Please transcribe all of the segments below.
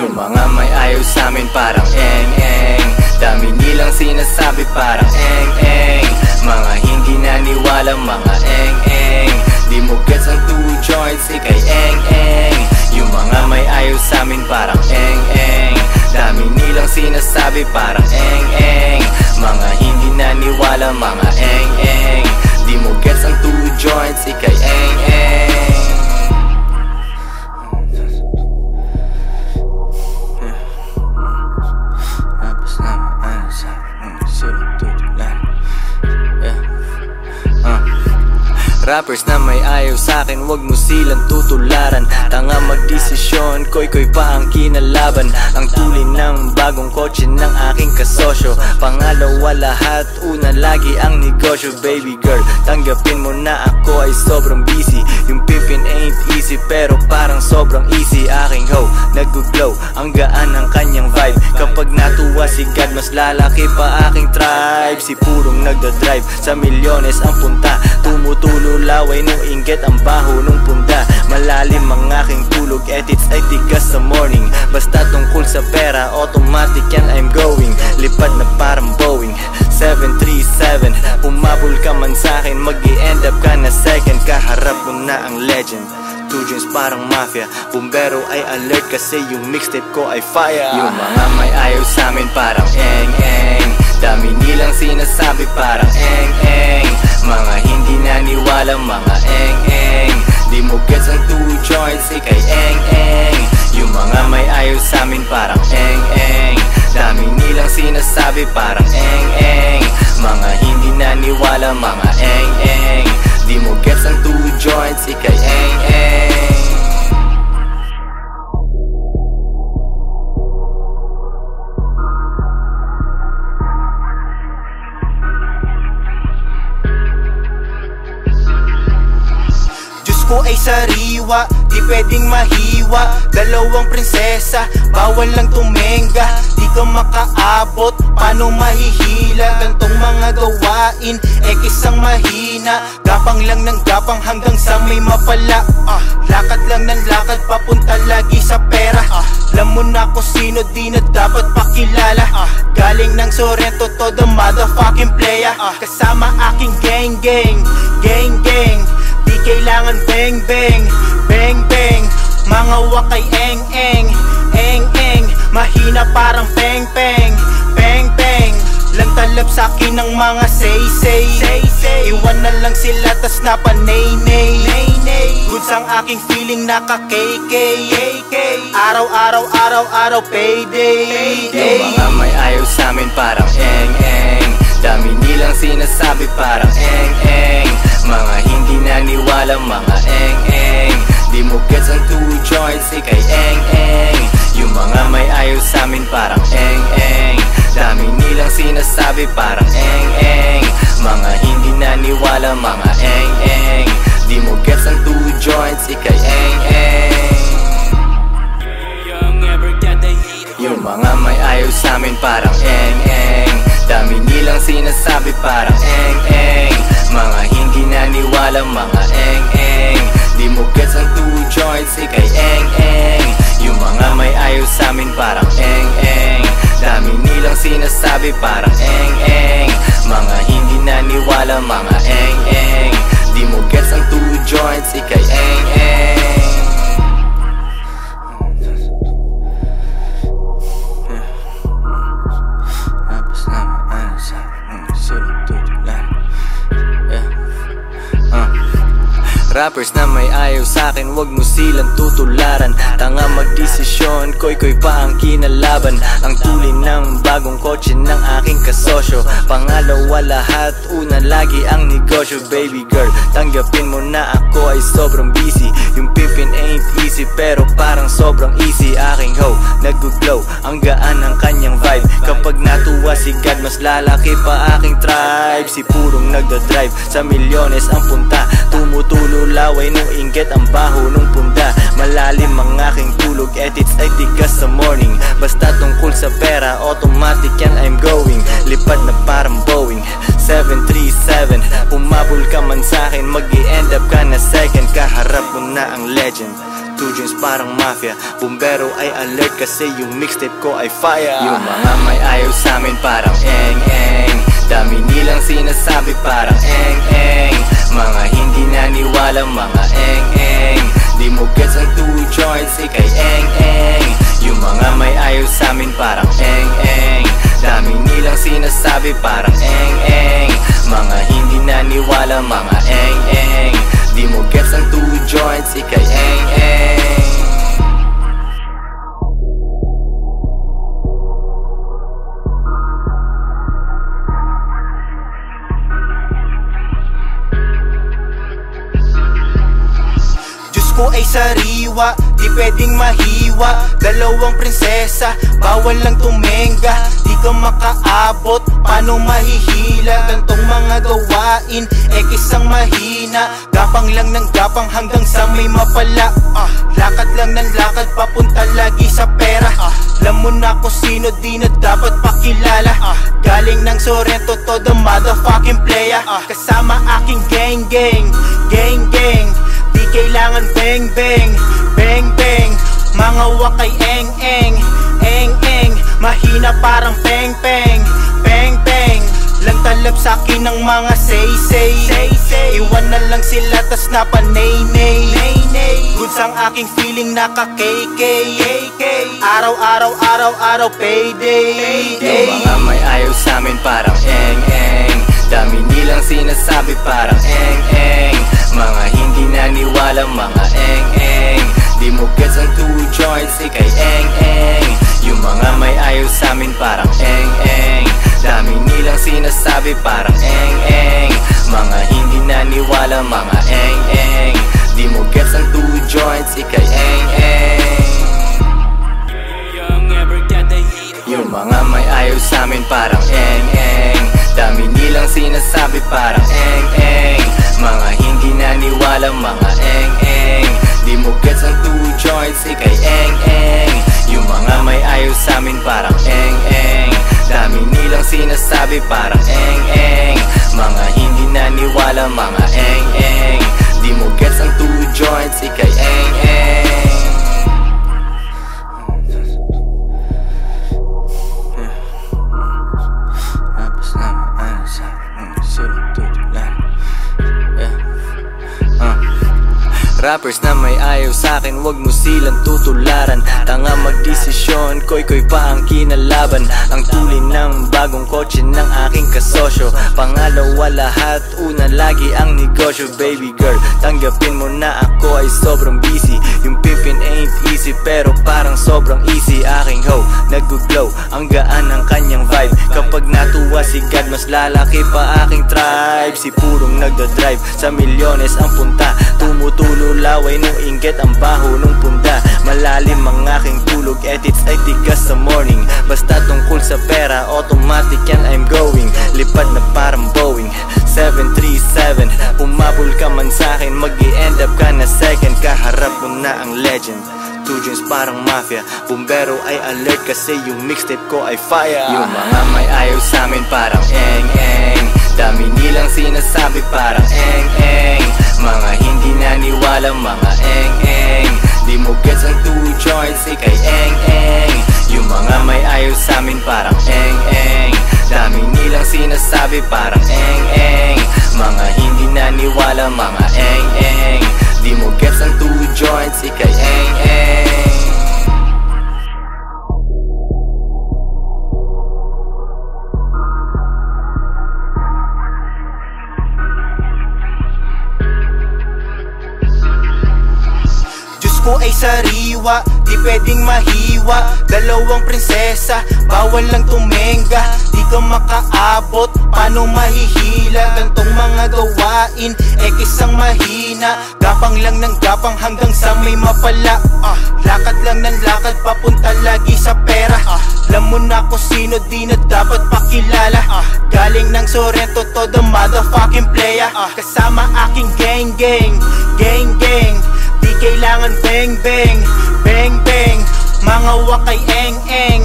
Yung mga may ayaw sa amin parang eng-eng Dami nilang sinasabi parang eng-eng Mga hindi naniwala mga eng-eng Di mo gets ang two joints, ikay eng-eng Yung mga may ayaw sa amin parang eng-eng Dami nilang sinasabi parang eng-eng Mga hindi naniwala mga eng-eng Di mo gets ang two joints, ikay eng-eng Rappers na may ayaw sa akin, wag mo silang tutularan. Tanga magdesisyon, koy-koy pa ang kinalaban. Ang tulin ng bagong kotse ng aking kasosyo. Pangalawa lahat, una lagi ang negosyo. Baby girl, tanggapin mo na ako ay sobrang busy. Yung pimpin ain't easy, pero parang sobrang easy. Aking hoe, nag-glow, ang gaan ng kanyang vibe. Kapag natuwa si God, mas lalaki pa aking tribe. Si purong nagda-drive, sa milyones ang punta. Tumutulo laway nung inggit ang baho nung punda. Malalim ang aking tulog, edits ay tigas sa morning. Basta tungkol sa pera, automatic yan I'm going. Lipad na parang Boeing 737 Pumabol ka man sa'kin, mag end up ka na second. Kaharap mo na ang legend. Two dreams parang mafia. Bumbero ay alert kasi yung mixtape ko ay fire. Yung mga may ayaw sa amin parang eng-eng Dami nilang sinasabi parang eng-eng Mga hindi naniwala mga eng-eng Di mo gets ang two joints, ikay eng-eng Yung mga may ayaw sa amin parang eng-eng Dami nilang sinasabi parang eng-eng Mga hindi naniwala mga eng-eng Di mo gets ang two joints, ikay eng-eng pwedeng mahiwa. Dalawang prinsesa, bawal lang tumenga Di ka makaabot, paano mahihila? Gantong mga gawain, ekis ang mahina. Gapang lang ng gapang hanggang sa may mapala. Ah, Lakad lang ng lakad, papunta lagi sa pera. Ah, Alam mo na kung sino di na dapat pakilala. Ah, Galing ng Sorrento to the motherfucking playa ah, Kasama aking gang gang, gang gang. Di kailangan bang bang, bang bang Mga wakay eng eng, eng eng. Mahina parang peng peng, peng peng. Lang talab sa'kin ng mga say say, say, say. Iwan na lang sila tas napanay nay. Nay nay. Goods ang aking feeling naka KK Araw-araw, araw-araw payday. Yung mga may ayaw sa amin parang eng-eng Dami nilang sinasabi parang eng-eng Mga hindi naniwala mga eng-eng Di mo gets ang two joints, ikay eng-eng Yung mga may ayaw sa amin parang eng-eng Dami nilang sinasabi parang eng-eng Mga hindi naniwala mga eng-eng Di mo gets ang two joints, ikay eng-eng Yung mga may ayaw sa amin parang eng-eng Dami nilang sinasabi parang eng-eng Mga hindi naniwala mga eng-eng Di mo gets ang two joints, ikay eng-eng Yung mga may ayaw sa amin parang eng-eng Dami nilang sinasabi parang eng-eng Mga hindi naniwala mga eng-eng Di mo gets ang two joints, ayaw silang tutularan. Tanga magdesisyon, koy-koy pa ang kinalaban. Ang tulin ng bagong kotse ng aking kasosyo. Pangalawa lahat, una lagi ang negosyo. Baby girl, tanggapin mo na ako ay sobrang busy. Yung pimpin ain't easy, pero parang sobrang easy. Aking hoe, nag-glow, ang gaan ng kanyang vibe. Kapag natuwa si God, mas lalaki pa aking tribe. Si purong nagda-drive, sa milyones ang punta. Tumutulo laway nung inggit ang baho nung punda Malalim ang aking tulog, edits ay tigas sa morning. Basta tungkol sa pera, automatic yan I'm going. Lipad na parang Boeing 737 Pumabol ka man sa'kin, mag end up ka na second. Kaharap mo na ang legend. Two drinks parang mafia Bumbero ay alert kasi yung mixtape ko ay fire. Yung mga may ayaw sa amin parang eng eng. Dami nilang sinasabi parang eng eng. Mga hindi naniwala mga eng eng Di mo gets ang two joints ikay eng eng. Yung mga may ayaw sa amin parang eng eng. Dami nilang sinasabi parang eng eng. Mga hindi naniwala mga eng eng. Di mo gets ang two joints ikay eng eng Ko ay sariwa, di pwedeng mahiwa. Dalawang prinsesa, bawal lang tumenga Di ka makaabot, paano mahihila? Gantong mga gawain, eh kisang mahina. Gapang lang ng gapang hanggang sa may mapala. Ah, Lakad lang ng lakad, papunta lagi sa pera. Ah, Alam mo na kung sino di na dapat pakilala. Ah, Galing ng Sorrento to the motherfucking playa ah, Kasama aking gang gang, gang gang Di kailangan bang bang, bang bang Mga wakay eng eng, eng eng. Mahina parang peng peng, peng peng. Lang talab sa akin ng mga say say, say, say. Iwan na lang sila tas napanay nay. Nay nay. Goods ang aking feeling naka KK Araw-araw, araw-araw payday. Yung mga may ayaw sa amin parang eng eng. Dami nilang sinasabi parang eng eng Mga hindi naniwala mga eng eng Di mo gets ang two joints ikay eng eng Yung mga may ayaw sa amin parang eng eng Dami nilang sinasabi parang eng eng Mga hindi naniwala mga eng eng Di mo gets ang two joints ikay eng eng Yung mga may ayaw sa amin parang eng nilang sinasabi parang eng eng. Mga hindi naniwala mga eng eng. Di mo gets ang two joints ikay eng eng. Yung mga may ayaw sa amin parang eng eng. Dami nilang sinasabi parang eng eng. Mga hindi naniwala mga eng eng. Di mo gets ang two joints ikay eng eng Rappers na may ayaw sa'kin, wag mo silang tutularan. Tanga magdesisyon, koy-koy pa ang kinalaban. Ang tulin ng bagong kotse ng aking kasosyo. Pangalawa lahat, una lagi ang negosyo. Baby girl, tanggapin mo na ako ay sobrang busy. Yung pimpin ain't easy, pero parang sobrang easy. Aking hoe, nag-glow, ang gaan ng kanyang vibe. Kapag natuwa si God, mas lalaki pa aking tribe. Si purong nagdadrive, sa milyones ang punta Tumutulo laway nung inggit ang baho nung punda. Malalim ang aking tulog, edits ay tigas sa morning. Basta tungkol sa pera, automatic yan I'm going. Lipad na parang Boeing 737 Pumabol ka man sa'kin, mag end up ka na second. Kaharap mo na ang legend. Two parang mafia Bumbero ay alert kasi yung mixtape ko ay fire. Yung mga may ayaw sa amin parang eng eng Dami nilang sinasabi parang eng eng. Mga hindi naniwala mga eng eng. Di mo gets ang two joints ikay eng eng. Yung mga may ayaw sa amin parang eng eng. Dami nilang sinasabi parang eng eng. Mga hindi naniwala mga eng eng. Di mo gets ang two joints ikay eng ko ay sariwa, di pwedeng mahiwa Dalawang prinsesa, bawal lang tumenga Di ka makaabot, paano mahihila? Gantong mga gawain, eh kisang mahina. Gapang lang ng gapang hanggang sa may mapala. Ah, Lakad lang ng lakad, papunta lagi sa pera. Ah, Alam mo na kung sino di na dapat pakilala. Ah, Galing ng Sorrento to the motherfucking playa ah, Kasama aking gang gang, gang gang. Di kailangan bang bang, bang bang Mga wakay eng eng,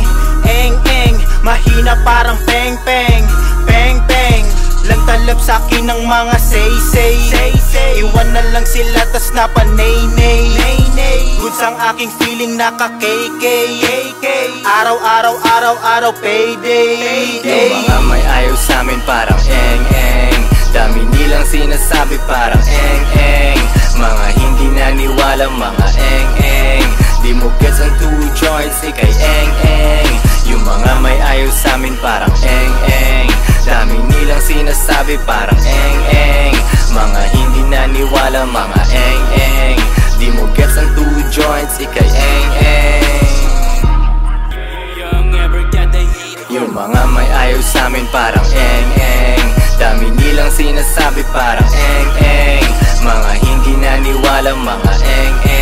eng eng Mahina parang peng peng, peng peng Lang talab sa'kin ng mga say-say. Iwan na lang sila tas napanay-nay. Goods ang aking feeling naka-KK Araw-araw, araw-araw payday. Yung mga may ayaw sa amin parang eng-eng. Dami nilang sinasabi parang eng-eng. Mga hindi naniwala mga eng-eng Di mo gets ang two joints, ikay eng-eng Yung mga may ayaw sa amin parang eng-eng Dami nilang sinasabi parang eng-eng Mga hindi naniwala mga eng-eng Di mo gets ang two joints, ikay eng-eng Yung mga may ayaw sa amin parang eng-eng Dami nilang sinasabi parang eng-eng Mga hindi naniwala mga eng-eng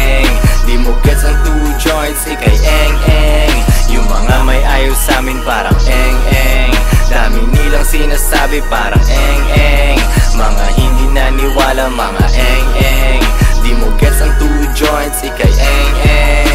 Di mo gets ang two joints, ikay eng-eng Yung mga may ayaw sa amin parang eng-eng Dami nilang sinasabi parang eng-eng Mga hindi naniwala mga eng-eng Di mo gets ang two joints, ikay eng-eng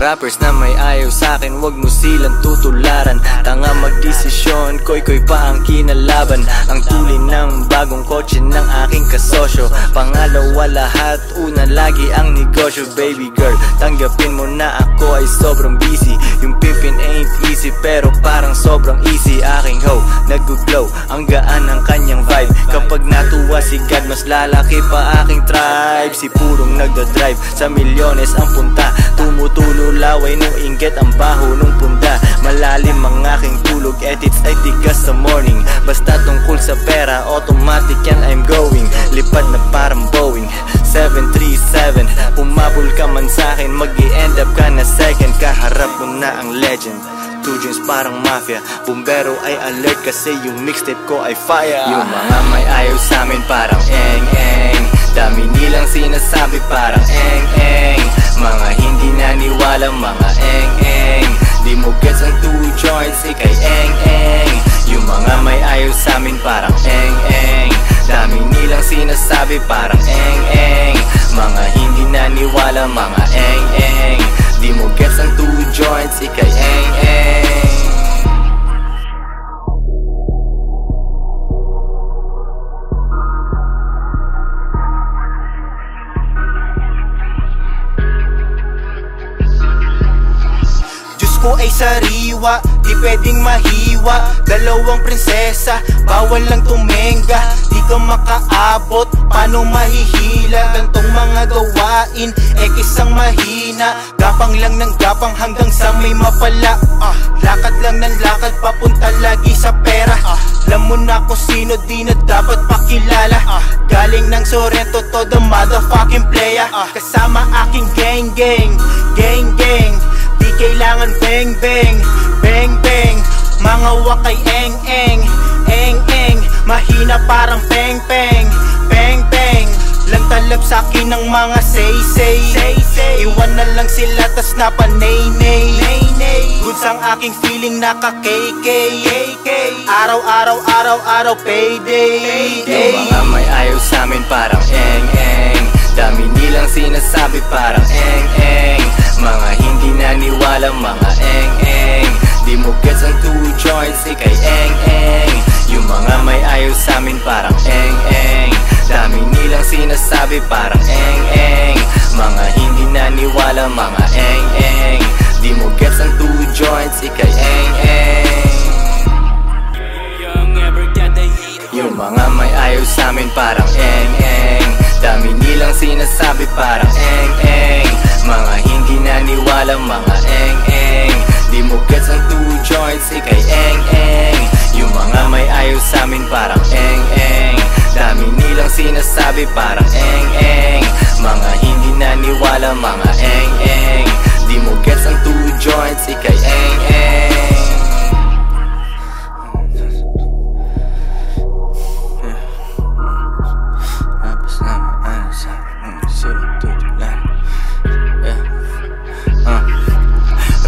Rappers na may ayaw sa'kin, wag mo silang tutularan. Tanga magdesisyon, koy-koy pa ang kinalaban. Ang tuli ng bagong kotse ng aking kasosyo. Pangalawa lahat, una lagi ang negosyo. Baby girl, tanggapin mo na ako ay sobrang busy. Yung pimpin ain't easy, pero parang sobrang easy. Aking hoe, nag-glow, ang gaan ng kanyang vibe. Kapag natuwa si God, mas lalaki pa aking tribe. Si purong nagdadrive, sa milyones ang punta. Tumutulo laway nung inggit ang baho nung punda. Malalim ang aking tulog, edits ay tigas sa morning. Basta tungkol sa pera, automatic yan I'm going. Lipad na parang Boeing. 737 Pumabol ka man sa'kin, mag end up ka na second. Kaharap mo na ang legend. Two dreams parang mafia. Bumbero ay alert kasi yung mixtape ko ay fire. Yung mga may ayaw sa amin parang eng-eng Dami nilang sinasabi parang eng-eng Mga hindi naniwala mga eng-eng. Di mo gets ang two joints, ikay eng-eng. Yung mga may ayaw sa amin parang eng-eng. Dami nilang sinasabi parang eng-eng. Mga hindi naniwala mga eng-eng. Di mo gets ang two joints, ikay eng-eng ko ay sariwa, di pwedeng mahiwa. Dalawang prinsesa, bawal lang tumenga Di ka makaabot, paano mahihila? Gantong mga gawain, ekis ang mahina. Gapang lang ng gapang hanggang sa may mapala. Ah, Lakad lang ng lakad, papunta lagi sa pera. Ah, Alam mo na kung sino di na dapat pakilala. Ah, Galing ng Sorrento to the motherfucking playa ah, Kasama aking gang gang, gang gang Di kailangan bang bang, bang bang Mga wakay eng eng, eng eng. Mahina parang peng peng, peng peng. Lang talab sa'kin ng mga say say. Iwan na lang sila tas napanay nay. Goods ang aking feeling naka-KK Araw-araw, araw-araw payday. Yung mga may ayaw sa amin parang eng-eng Dami nilang sinasabi parang eng-eng Mga hindi naniwala mga eng-eng. Di mo gets ang two joints, ikay eng-eng. Yung mga may ayaw sa amin parang eng-eng. Dami nilang sinasabi parang eng-eng. Mga hindi naniwala mga eng-eng. Di mo gets ang two joints, ikay eng-eng. Yung mga may ayaw sa amin parang eng-eng. Dami nilang sinasabi parang eng-eng. Mga hindi naniwala mga eng-eng. Di mo gets ang two joints, ikay eng-eng. Yung mga may ayaw sa amin parang eng-eng. Dami nilang sinasabi parang eng-eng. Mga hindi naniwala mga eng-eng. Di mo gets ang two joints, ikay eng-eng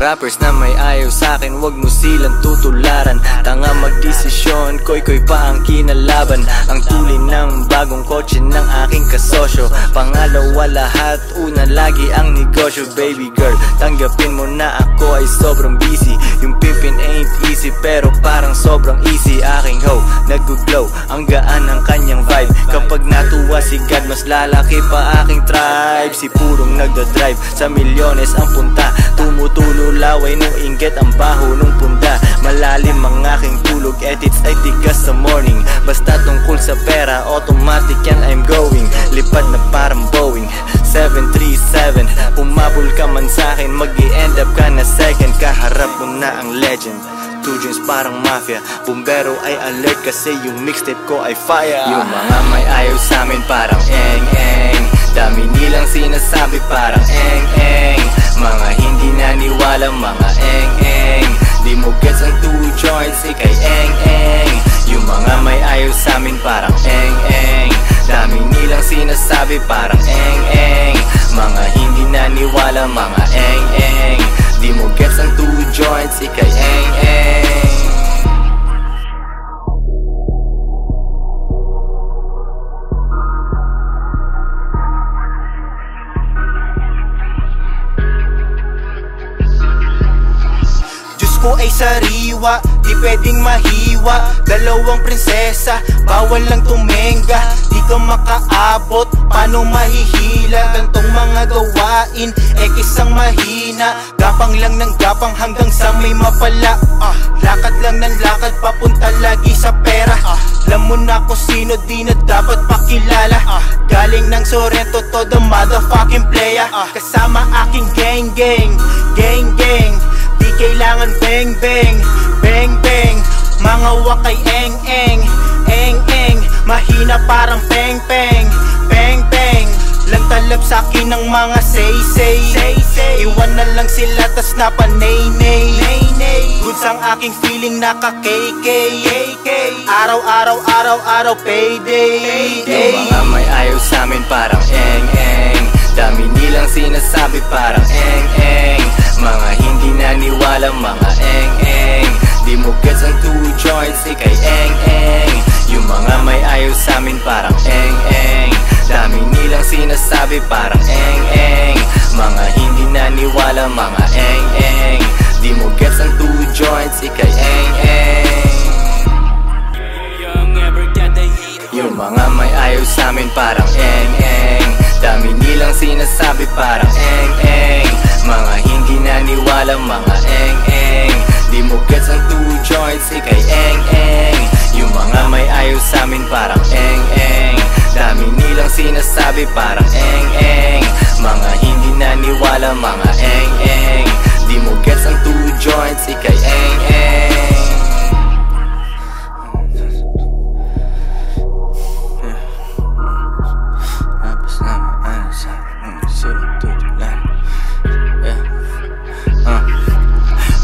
Rappers na may ayaw sa'kin Huwag mo silang tutularan. Tanga magdesisyon Koy koy pa ang kinalaban. Ang tulin ng bagong kotse ng aking kasosyo. Pangalawa lahat Una lagi ang negosyo. Baby girl Tanggapin mo na ako ay sobrang busy Yung pimpin ain't easy Pero parang sobrang easy. Aking hoe Nag-glow Ang gaan ng kanyang vibe. Kapag natuwa si God Mas lalaki pa aking tribe. Si purong nagda-drive Sa milyones ang punta. Tumutulo laway nung inggit Ang baho nung punda. Malalim ang aking tulog Edits ay tigas sa morning. Basta tungkol sa pera Automatic yan I'm going. Lipad na parang Boeing 737 Umabol ka man sa'kin mag end up ka na second. Kaharap mo na ang legend. Two dreams parang mafia. Bumbero ay alert kasi yung mixtape ko ay fire. Yung mga may ayaw sa'min parang eng-eng Dami nilang sinasabi parang eng-eng Mga hindi naniwala mga eng-eng Di mo gets ang two joints ikay eng-eng Yung mga may ayaw sa'min parang eng-eng Dami nilang sinasabi parang mahiwa Dalawang prinsesa, bawal lang tumenga Di ka makaabot, paano mahihila Gantong mga gawain, ekis ang mahina Gapang lang ng gapang hanggang sa may mapala ah, Lakad lang ng lakad, papunta lagi sa pera Alam mo na kung sino di na dapat pakilala ah, Galing ng Sorrento to the motherfucking playa ah, Kasama aking gang gang, gang gang Di kailangan bang bang, bang bang Mga wakay eng eng, eng eng. Mahina parang peng peng, peng peng. Lang talab sa akin ng mga say say, say, say. Iwan na lang sila tas napanay nay. Nay nay. Goods ang aking feeling naka KK Araw-araw, araw-araw payday. Yung mga may ayaw sa'min parang eng-eng Dami nilang sinasabi parang eng-eng Mga hindi naniwala mga eng-eng Di mo gets ang two joints ikay eng-eng Yung mga may ayaw sa'min parang eng-eng Dami nilang sinasabi parang eng-eng Mga hindi naniwala mga eng-eng Di mo gets ang two joints ikay eng-eng Yung mga may ayaw sa'min parang eng-eng Dami nilang sinasabi parang eng-eng Mga hindi naniwala mga eng-eng Di mo gets ang two joints ikay eng-eng Yung mga may ayaw sa'min parang eng-eng Dami nilang sinasabi parang eng-eng Mga hindi naniwala mga eng-eng Di mo gets ang two joints ikay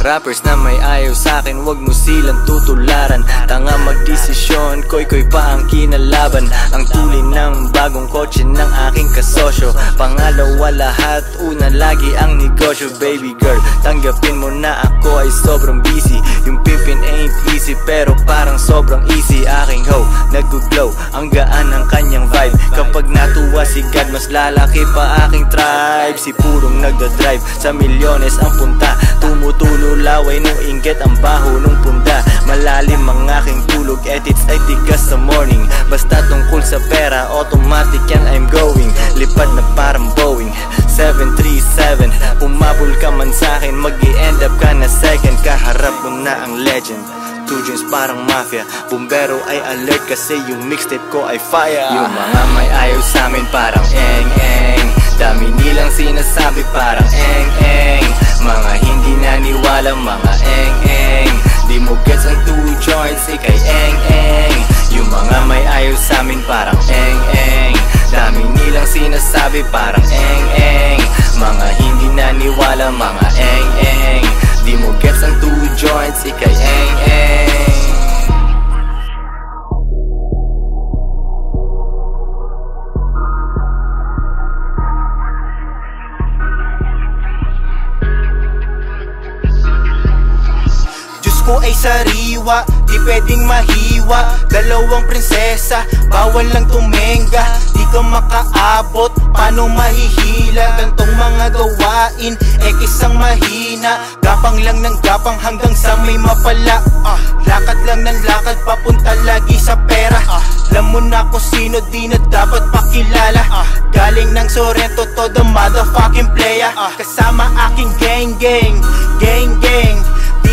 Rappers na may ayaw sa'kin Huwag mo silang tutularan. Tanga magdesisyon Koy koy pa ang kinalaban. Ang tulin ng bagong kotse ng aking kasosyo. Pangalawa lahat Una lagi ang negosyo. Baby girl Tanggapin mo na ako ay sobrang busy. Yung pimpin ain't easy Pero parang sobrang easy. Aking hoe Nag-glow Ang gaan ng kanyang vibe. Kapag natuwa si God Mas lalaki pa aking tribe. Si purong nagda-drive Sa milyones ang punta. Tumutulo laway nung inggit Ang baho nung punda. Malalim ang aking tulog Edits ay tigas sa morning. Basta tungkol sa pera Automatic yan I'm going. Lipad na parang Boeing 737 Umabol ka man sa'kin mag end up ka na second. Kaharap mo na ang legend Two dreams parang mafia. Bumbero ay alert kasi yung mixtape ko ay fire. Yung mga may ayaw sa'min parang eng-eng Dami nilang sinasabi parang eng-eng Mga hindi naniwala mga eng-eng Di mo gets ang two joints ikay eng-eng Yung mga may ayaw sa'min parang eng-eng Dami nilang sinasabi parang eng-eng Mga hindi naniwala mga eng-eng Di mo gets ang two joints ikay eng-eng ko ay sariwa Di pwedeng mahiwa. Dalawang prinsesa Bawal lang tumenga Di ka makaabot Paano mahihila? Gantong mga gawain Ekis ang mahina. Gapang lang ng gapang Hanggang sa may mapala. Ah, Lakad lang ng lakad Papunta lagi sa pera. Ah, Alam mo na kung sino Di na dapat pakilala. Ah, Galing ng Sorrento To the motherfucking player. Ah, Kasama aking gang gang Gang gang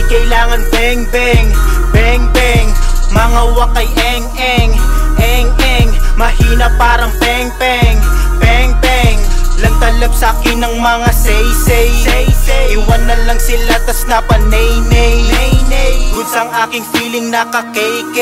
kailangan bang bang Bang bang Mga wakay eng eng Eng eng. Mahina parang peng peng Peng peng. Lang talab sa'kin ng mga say say. Iwan na lang sila tas napanay nay. Goods ang aking feeling naka KK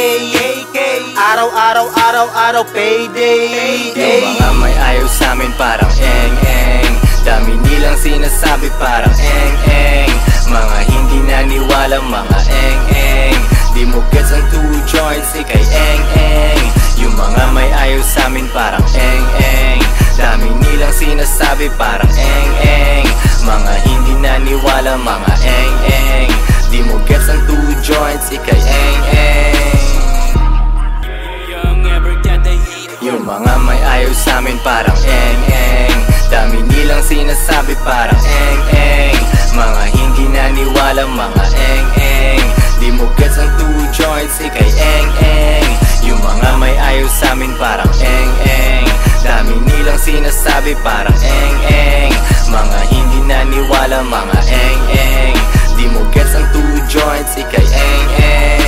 Araw araw araw araw payday. Yung mga may ayaw sa amin parang eng eng. Dami nilang sinasabi parang eng eng Mga hindi naniwala mga eng eng Di mo gets ang two joints ikay eng eng Yung mga may ayaw sa amin parang eng eng Dami nilang sinasabi parang eng eng Mga hindi naniwala mga eng eng Di mo gets ang two joints ikay eng eng Yung mga may ayaw sa amin parang eng-eng. Dami nilang sinasabi parang eng-eng Mga hindi naniwala mga eng-eng. Di mo gets ang two joints, ikay eng-eng. Yung mga may ayaw sa amin parang eng-eng. Dami nilang sinasabi parang eng-eng. Mga hindi naniwala mga eng-eng. Di mo gets ang two joints, ikay eng-eng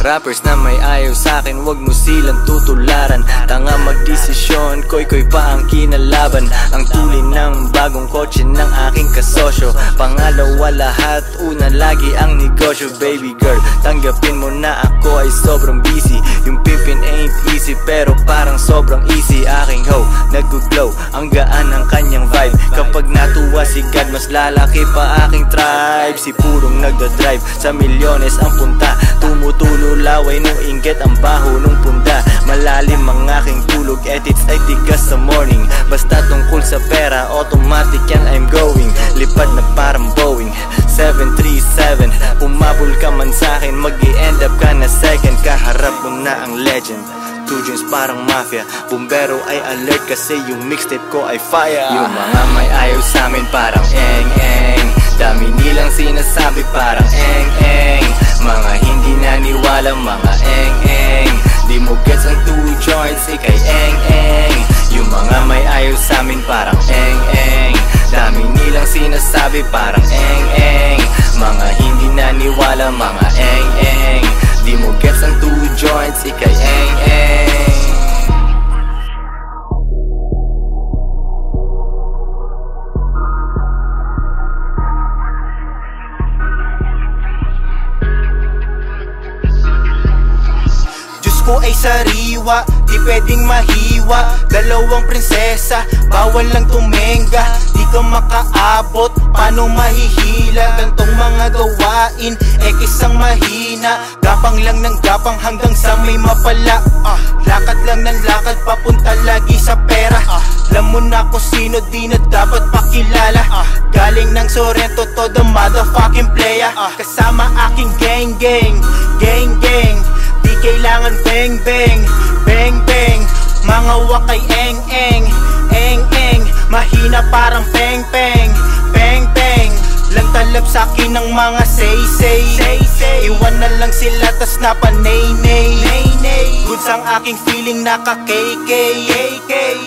Rappers na may ayaw sa'kin, wag mo silang tutularan. Tanga magdesisyon, koy-koy pa ang kinalaban. Ang tulin ng bagong kotse ng aking kasosyo. Pangalawa lahat, una lagi ang negosyo. Baby girl, tanggapin mo na ako ay sobrang busy. Yung pimpin ain't easy, pero parang sobrang easy. Aking hoe, nag-glow, ang gaan ng kanyang vibe. Kapag natuwa si God, mas lalaki pa aking tribe. Si purong nagdadrive, sa milyones ang punta Tumutulo laway nung inggit ang baho nung punda Malalim ang aking tulog, edits ay tigas sa morning. Basta tungkol sa pera, automatic yan I'm going. Lipad na parang Boeing 737 Pumabol ka man sa'kin, mag end up ka na second. Kaharap mo na ang legend. Two dreams parang mafia Bumbero ay alert kasi yung mixtape ko ay fire. Yung mga may ayaw sa amin parang eng-eng Dami nilang sinasabi parang eng-eng Mga hindi naniwala mga eng-eng Di mo gets ang two joints, ikay eng-eng Yung mga may ayaw sa amin parang eng-eng Dami nilang sinasabi parang eng-eng Mga hindi naniwala mga eng-eng Di mo gets ang two joints, ikay eng-eng Diyos ko ay sariwa, di pwedeng mahiwa. Dalawang prinsesa, bawal lang tumenga Di ka makaabot, paano mahihila? Gantong mga gawain, ekis ang mahina. Gapang lang ng gapang hanggang sa may mapala. Ah, Lakad lang ng lakad, papunta lagi sa pera. Ah, Alam mo na kung sino, di na dapat pakilala. Ah, Galing ng Sorrento to the motherfucking player. Ah, Kasama aking gang gang, gang gang kailangan bang bang, bang bang Mga wakay eng eng, eng eng. Mahina parang peng peng, peng peng. Lang talab sa'kin ng mga say say, say, say. Iwan na lang sila tas napanay nay, nay, nay. Goods ang aking feeling naka KK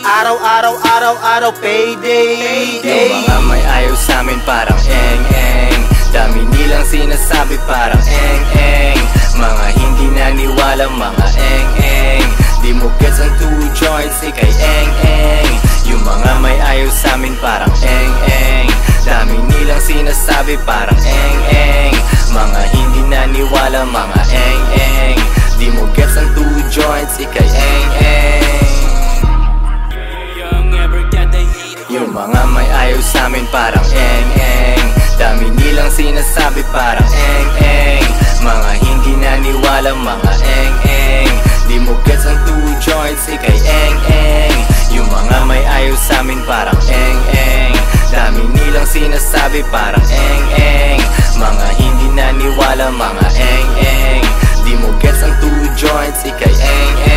Araw araw araw araw payday. Yung mga may ayaw sa amin parang eng-eng Dami nilang sinasabi parang eng-eng Mga hindi naniwala mga eng-eng. Di mo gets ang two joints, ikay eng-eng. Yung mga may ayaw sa amin parang eng-eng. Dami nilang sinasabi parang eng-eng. Mga hindi naniwala mga eng-eng. Di mo gets ang two joints, ikay eng-eng. Yung mga may ayaw sa amin parang eng-eng. Dami nilang sinasabi parang eng-eng. Mga hindi Naniwala mga eng-eng. Di mo gets ang two joints, ikay eng-eng. Yung mga may ayaw sa amin parang eng-eng. Dami nilang sinasabi parang eng-eng. Mga hindi naniwala mga eng-eng. Di mo gets ang two joints, ikay eng-eng.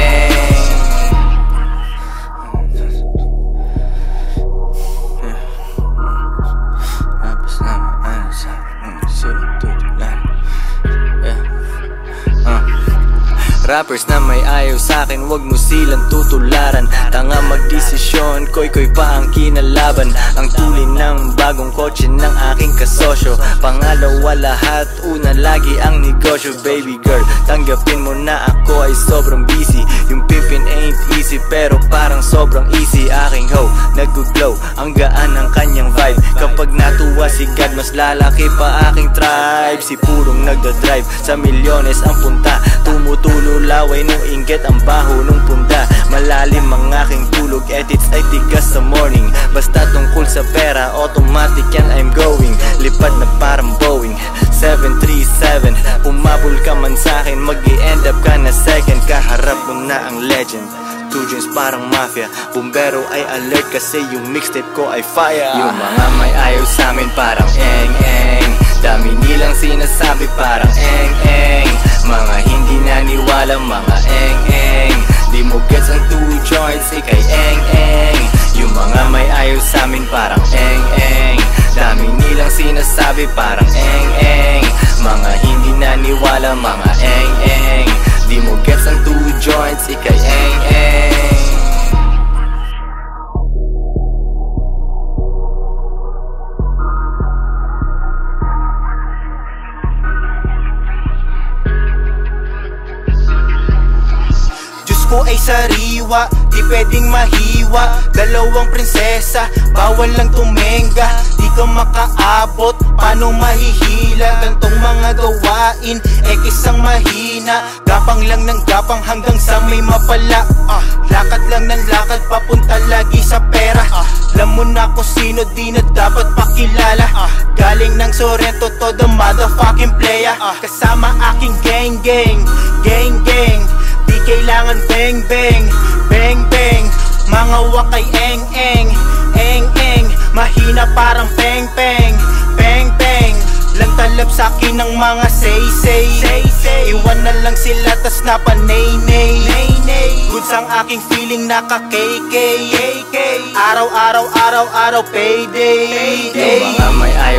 Rappers na may ayaw sa'kin, wag mo silang tutularan. Tanga magdesisyon, koy-koy pa ang kinalaban. Ang tulin ng bagong kotse ng aking kasosyo. Pangalawa lahat, una lagi ang negosyo. Baby girl, tanggapin mo na ako ay sobrang busy. Yung pimpin ain't easy, pero parang sobrang easy. Aking hoe, nag-glow, ang gaan ng kanyang vibe. Kapag natuwa si God, mas lalaki pa aking tribe. Si purong nagda-drive, sa milyones ang punta. Tumutulo laway nung inggit ang baho nung punda Malalim ang aking tulog, edits ay tigas sa morning. Basta tungkol sa pera, automatic yan I'm going. Lipad na parang Boeing 737 Pumabol ka man sa'kin, mag end up ka na second. Kaharap mo na ang legend. Two jeans parang mafia Bumbero ay alert kasi yung mixtape ko ay fire. Yung mga may ayaw sa amin parang eng-eng Dami nilang sinasabi parang eng-eng Mga hindi naniwala mga eng-eng Di mo gets ang two joints, ikay eng-eng Yung mga may ayaw sa amin parang eng-eng Dami nilang sinasabi parang eng-eng Mga hindi naniwala mga eng-eng Di mo gets ang two joints, ikay eng-eng ko ay sariwa, di pwedeng mahiwa. Dalawang prinsesa, bawal lang tumenga Di ka makaabot, paano mahihila? Gantong mga gawain, ekis ang mahina. Gapang lang ng gapang hanggang sa may mapala. Ah, Lakad lang ng lakad, papunta lagi sa pera. Ah, Alam mo na kung sino di na dapat pakilala. Ah, Galing ng Sorrento to the motherfucking playa ah, Kasama aking gang gang, gang gang kailangan bang bang, bang bang Mga wakay eng eng, eng eng. Mahina parang peng peng, peng peng. Lang talab sa akin ng mga say say, say, say. Iwan na lang sila tas napanay nay. Goods ang aking feeling naka KK Araw-araw, araw-araw payday. Yung mga may ayaw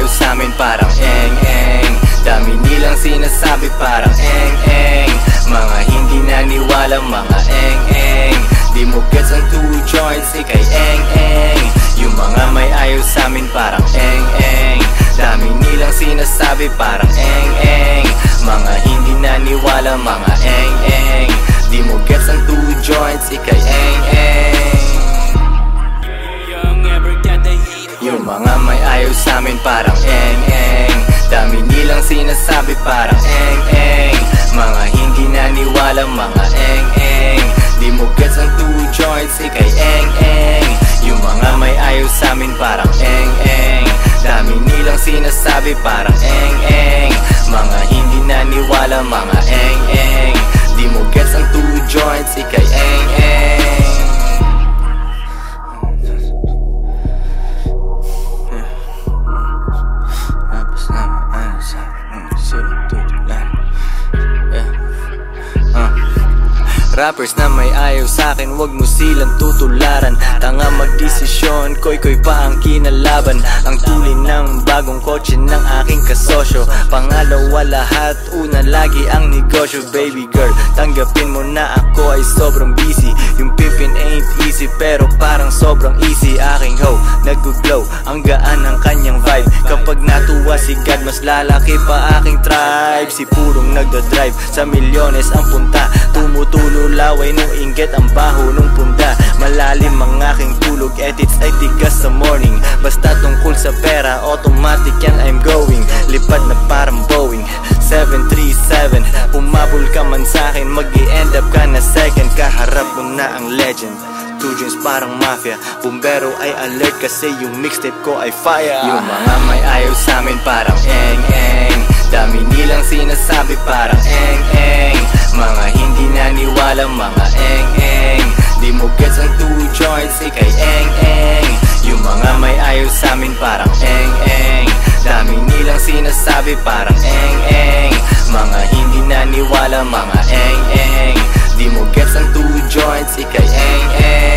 Baby girl, tanggapin mo na ako ay sobrang busy. Yung pimpin ain't easy, pero parang sobrang easy. Aking hoe, nag-glow, ang gaan ng kanyang vibe. Kapag natuwa si God, mas lalaki pa aking tribe. Si purong nagda-drive, sa milyones ang punta. Tumutulo laway nung inggit ang baho nung punda. Malalim ang aking tulog, edits ay tigas sa morning. Basta tungkol sa pera, automatic yan I'm going. Lipad na parang Boeing 737 Umabol ka man sa'kin mag end up ka na second. Kaharap mo na ang legend. Two dreams parang mafia. Bumbero ay alert kasi yung mixtape ko ay fire. Yung mga may ayaw sa'min parang eng-eng Dami nilang sinasabi parang eng-eng Mga hindi naniwala mga eng-eng Di mo gets ang two joints ikay eng-eng Yung mga may ayaw sa'min parang eng-eng Dami nilang sinasabi parang eng-eng Mga hindi naniwala, mga eng-eng Di mo gets ang two joints, ikay eng-eng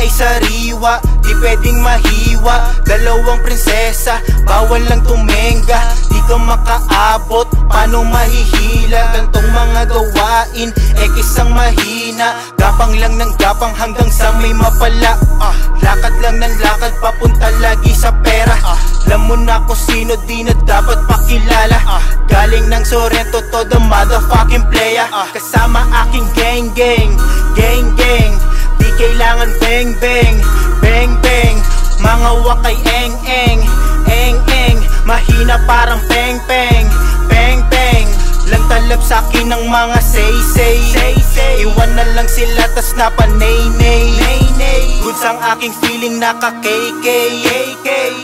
ay sariwa, di pwedeng mahiwa. Dalawang prinsesa, bawal lang tumenga Di ka makaabot, paano mahihila? Gantong mga gawain, ekis ang mahina. Gapang lang ng gapang hanggang sa may mapala. Ah, Lakad lang ng lakad, papunta lagi sa pera. Ah, Alam mo na kung sino di na dapat pakilala. Ah, Galing ng Sorrento to the motherfucking playa ah, Kasama aking gang gang, gang gang Di kailangan bang bang, bang bang Mga wakay eng eng, eng eng. Mahina parang peng peng, peng peng. Lang talab sa akin ng mga say say, say, say. Iwan na lang sila tas napanay nay, nay, nay. Goods ang aking feeling naka KK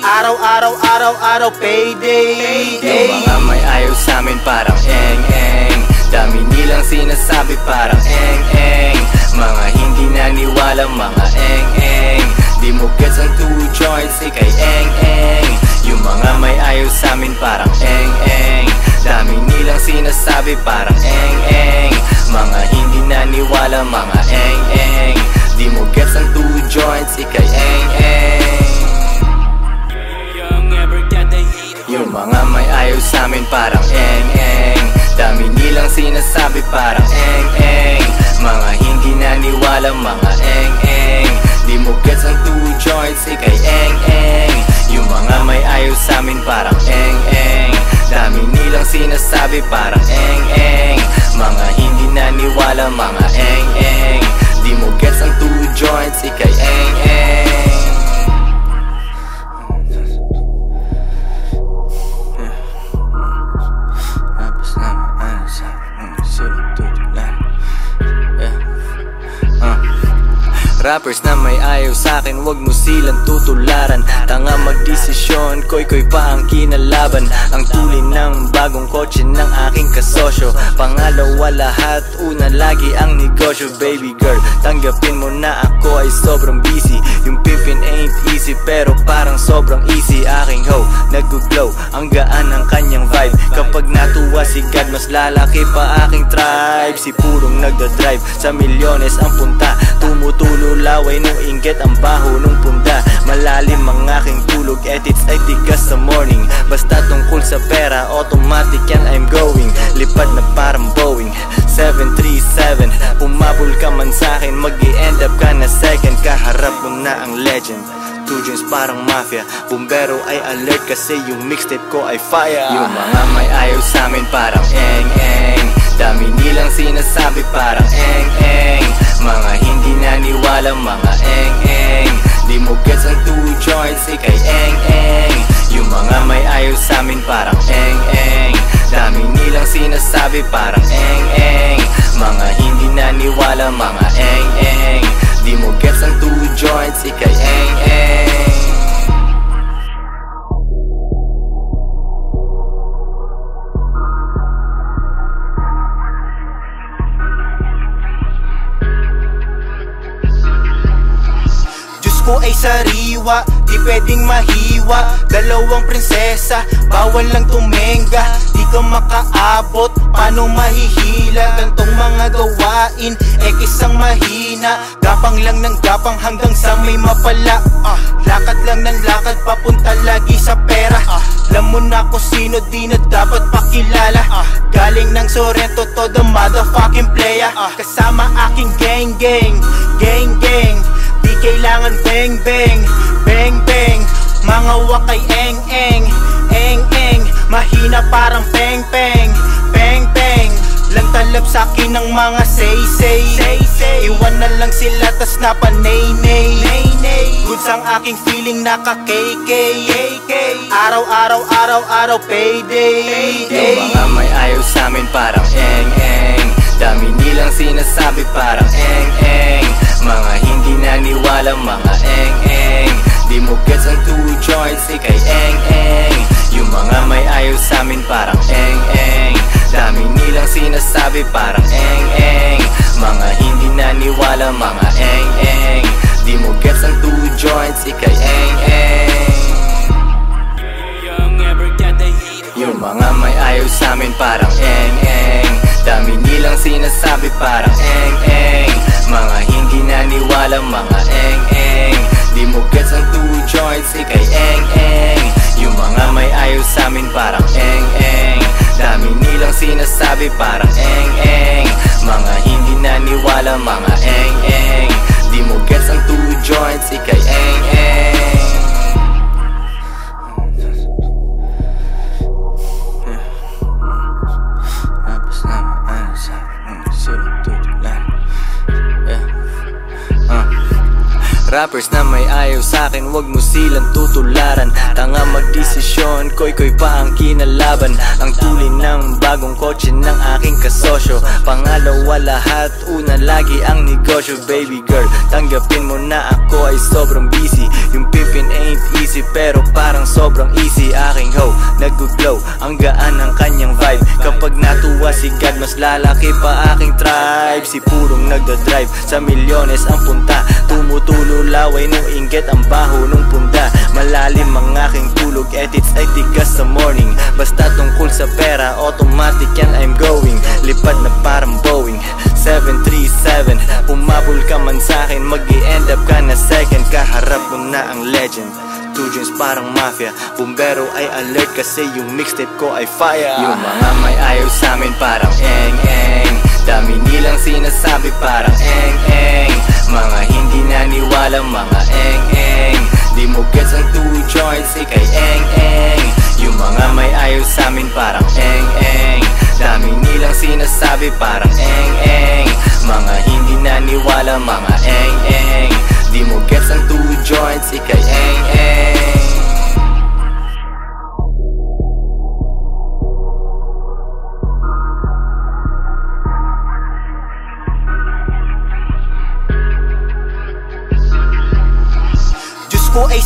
Araw araw araw araw payday. Yung mga may ayaw sa amin parang eng eng. Dami nilang sinasabi parang eng eng Mga hindi naniwala mga eng eng Di mo gets ang two joints, ikay eng eng Yung mga may ayaw sa amin parang eng eng Dami nilang sinasabi parang eng eng Mga hindi naniwala mga eng eng Di mo gets ang two joints, ikay eng eng Yung mga may ayaw sa amin parang eng nilang sinasabi parang eng eng. Mga hindi naniwala mga eng eng. Di mo gets ang two joints, ikay eng eng. Yung mga may ayaw sa amin parang eng eng. Dami nilang sinasabi parang eng eng. Mga hindi naniwala mga eng eng. Di mo gets ang two joints, ikay eng eng Rappers na may ayaw sa akin Wag mo silang tutularan. Tanga magdesisyon Koy koy pa ang kinalaban. Ang tulin ng bagong kotse ng aking kasosyo. Pangalawa lahat Una lagi ang negosyo. Baby girl Tanggapin mo na ako ay sobrang busy Yung pimpin ain't easy Pero parang sobrang easy. Aking hoe Nag-glow Ang gaan ng kanyang vibe. Kapag natuwa si God Mas lalaki pa aking tribe. Si purong nagda-drive Sa milyones ang punta. Tumutulo laway nung inggit Ang baho nung punda. Malalim ang aking tulog Edits ay tigas sa morning. Basta tungkol sa pera Automatic yan I'm going. Lipad na parang Boeing 737 Pumabol ka man sa'kin mag end up ka na second. Kaharap mo na ang legend. Two dreams parang mafia. Bumbero ay alert kasi yung mixtape ko ay fire. Yung mga may ayaw sa amin parang eng eng. Dami nilang sinasabi parang eng eng. Mga hindi naniwala mga eng eng. Di mo gets ang two joints ikay eng eng. Yung mga may ayaw sa amin parang eng eng Dami nilang sinasabi parang eng eng. Mga hindi naniwala mga eng eng. Di mo gets ang two joints ikay eng pwedeng mahiwa. Dalawang prinsesa, bawal lang tumenga Di ka makaabot, paano mahihila? Gantong mga gawain, ekis ang mahina. Gapang lang ng gapang hanggang sa may mapala. Ah, Lakad lang ng lakad, papunta lagi sa pera. Ah, Alam mo na kung sino di na dapat pakilala. Ah, Galing ng Sorrento to the motherfucking playa ah, Kasama aking gang gang, gang gang Di kailangan bang bang, bang bang Mga wakay eng eng, eng eng. Mahina parang peng peng, peng peng. Lang talab sa akin ng mga say say, say, say. Iwan na lang sila tas napanay nay, nay, nay. Goods ang aking feeling naka KK Araw araw araw araw payday. Yung mga may ayaw sa amin parang eng eng. Dami nilang sinasabi parang eng eng Mga hindi naniwala mga eng eng Di mo gets ang two joints ikay eng eng Yung mga may ayaw sa amin parang eng eng Dami nilang sinasabi parang eng eng Mga hindi naniwala naniwala mga eng-eng. Di mo gets ang two joints, ikay eng-eng. Yung mga may ayaw sa amin parang eng-eng. Dami nilang sinasabi parang eng-eng Mga hindi naniwala mga eng-eng Di mo gets ang two joints, ikay eng-eng Yung mga may ayaw sa amin parang eng-eng Dami nilang sinasabi parang eng-eng Mga hindi naniwala mga eng-eng Di mo gets ang two joints, ikay ayaw sa'kin, wag mo silang tutularan. Tanga magdesisyon, koy-koy pa ang kinalaban. Ang tulin ng bagong kotse ng aking kasosyo. Pangalawa lahat, una lagi ang negosyo. Baby girl, tanggapin mo na ako ay sobrang busy. Yung pimpin ain't easy, pero parang sobrang easy. Aking hoe, nag-glow, ang gaan ng kanyang vibe. Kapag natuwa si God, mas lalaki pa aking tribe. Si purong nagdadrive, sa milyones ang punta. Tumutulo laway nung inggit ang baho nung punda Malalim ang aking tulog, edits ay tigas sa morning. Basta tungkol sa pera, automatic yan I'm going. Lipad na parang Boeing 737 Pumabol ka man sa'kin, mag end up ka na second. Kaharap mo na ang legend. Two dreams parang mafia. Bumbero ay alert kasi yung mixtape ko ay fire. Yung mga may ayaw sa amin parang eng-eng Dami nilang sinasabi parang eng-eng Mga hindi naniwala mga eng-eng Di mo gets ang two joints, ikay eng-eng Yung mga may ayaw sa amin parang eng-eng Dami nilang sinasabi parang eng-eng Mga hindi naniwala mga eng-eng Di mo gets ang two joints, ikay eng-eng Diyos ko ay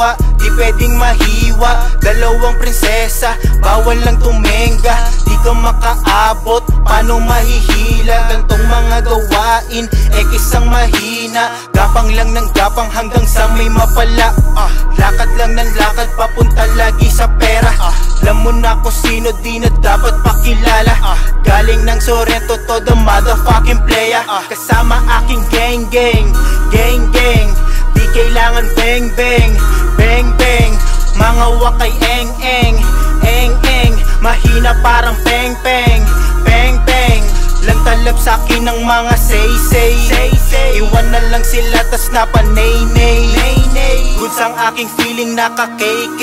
sariwa, di pwedeng mahiwa. Dalawang prinsesa, bawal lang tumenga Di ka makaabot, paano mahihila? Gantong mga gawain, eh isang mahina. Gapang lang ng gapang hanggang sa may mapala. Ah, Lakad lang ng lakad, papunta lagi sa pera. Alam mo na kung sino di na dapat pakilala. Galing ng Sorrento to the motherfucking playa Kasama aking gang gang, gang gang. Di kailangan bang bang, bang bang Mga wakay eng eng, eng eng. Mahina parang peng peng, peng peng. Lang talab sa'kin ng mga say say, say, say. Iwan na lang sila tas napanay nay Goods ang aking feeling naka KK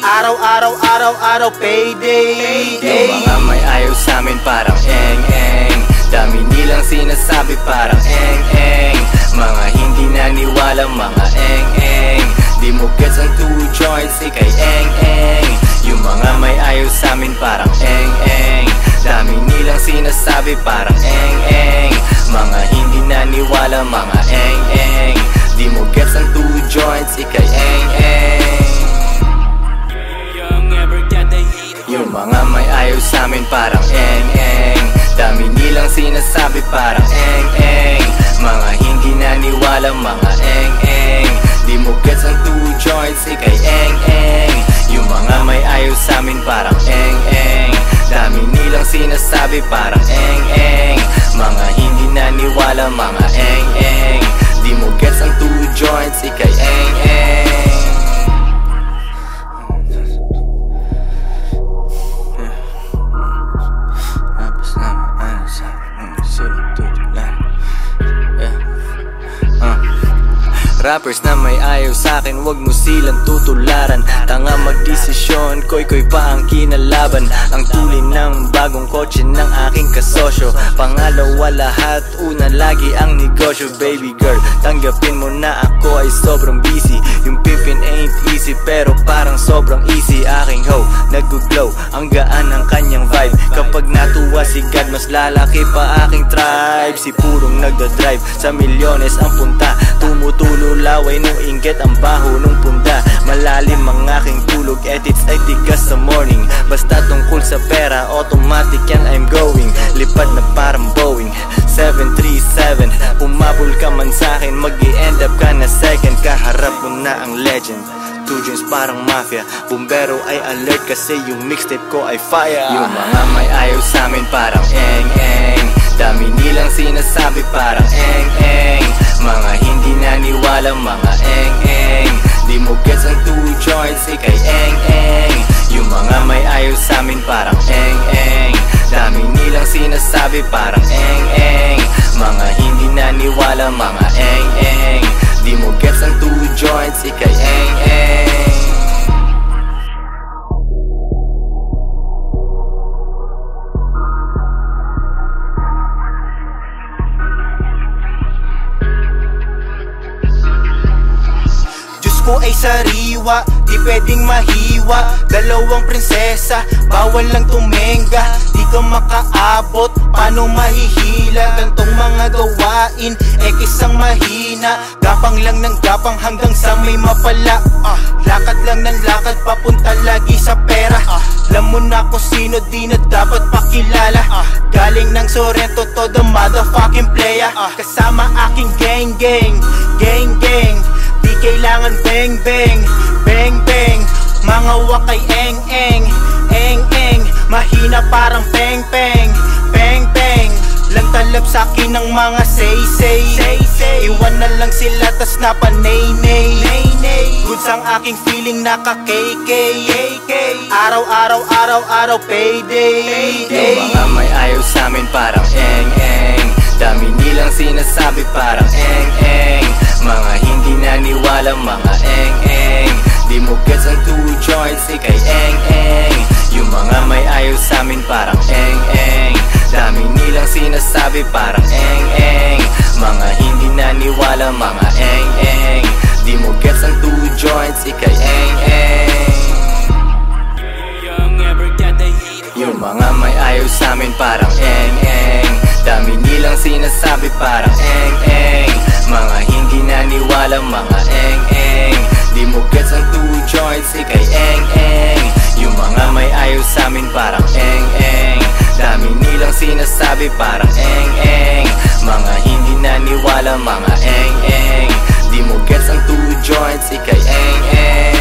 Araw-araw, araw-araw payday. Yung mga may ayaw sa amin parang eng-eng Dami nilang sinasabi parang eng-eng Mga hindi naniwala mga eng-eng. Di mo gets ang two joints, ikay eng-eng. Yung mga may ayaw sa amin parang eng-eng. Dami nilang sinasabi parang eng-eng. Mga hindi naniwala mga eng-eng. Di mo gets ang two joints, ikay eng-eng. Yung mga may ayaw sa amin parang eng-eng. Dami nilang sinasabi parang eng-eng. Mga hindi naniwala mga eng-eng. Di mo gets ang two joints, ikay eng-eng. Yung mga may ayaw sa amin parang eng-eng. Dami nilang sinasabi parang eng-eng. Mga hindi naniwala mga eng-eng. Di mo gets ang two joints, ikay eng-eng Rappers na may ayaw sa'kin, wag mo silang tutularan. Tanga magdesisyon, koy-koy pa ang kinalaban. Ang tulin ng bagong kotse ng aking kasosyo. Pangalawa lahat, una lagi ang negosyo. Baby girl, tanggapin mo na ako ay sobrang busy. Yung pimpin ain't easy, pero parang sobrang easy. Aking hoe, nag-glow, ang gaan ng kanyang vibe. Kapag natuwa si God, mas lalaki pa aking tribe. Si purong nagdadrive, sa milyones ang punta. Tumutulo laway nung inggit ang baho nung punda. Malalim ang aking tulog, edits ay tigas sa morning. Basta tungkol sa pera, automatic yan I'm going. Lipad na parang Boeing 737 Pumabol ka man sa'kin mag end up ka na second. Kaharap mo na ang legend. Two dreams parang mafia. Bumbero ay alert kasi yung mixtape ko ay fire. Yung mga may ayaw sa'min parang eng-eng Dami nilang sinasabi parang eng-eng Mga hindi naniwala mga eng-eng Di mo gets ang two joints ikay eng-eng Yung mga may ayaw sa'min parang eng-eng Dami nilang sinasabi parang eng-eng Mga hindi naniwala mga eng-eng Di mo gets ang two joints ikay eng-eng Ko ay sariwa, di pwedeng mahiwa. Dalawang prinsesa, bawal lang tumenga Di ka makaabot, paano mahihila? Gantong mga gawain, eh kisang mahina. Gapang lang ng gapang hanggang sa may mapala. Ah, Lakad lang ng lakad, papunta lagi sa pera. Ah, Alam mo na kung sino di na dapat pakilala. Ah, Galing ng Sorrento to the motherfucking playa ah, Kasama aking gang gang, gang gang Di kailangan bang bang, bang bang Mga wakay eng eng, eng eng. Mahina parang peng peng, peng peng. Lang talab sa akin ng mga say say. Iwan na lang sila tas napanay nay, nay, nay. Goods ang aking feeling naka KK Araw-araw, araw-araw payday. Yung mga may ayaw sa'min parang eng-eng Dami nilang sinasabi parang eng-eng Mga hindi naniwala mga eng-eng. Di mo gets ang two joints ikay eng-eng. Yung mga may ayaw sa'min parang eng-eng. Dami nilang sinasabi parang eng-eng. Mga hindi naniwala mga eng-eng. Di mo gets ang two joints ikay eng-eng. Yung mga may ayaw sa'min parang eng-eng. Dami nilang sinasabi parang eng-eng Mga hindi naniwala mga eng-eng. Di mo gets ang two joints ikay eng-eng. Yung mga may ayaw sa'min parang eng-eng. Dami nilang sinasabi parang eng-eng. Mga hindi naniwala mga eng-eng. Di mo gets ang two joints ikay eng-eng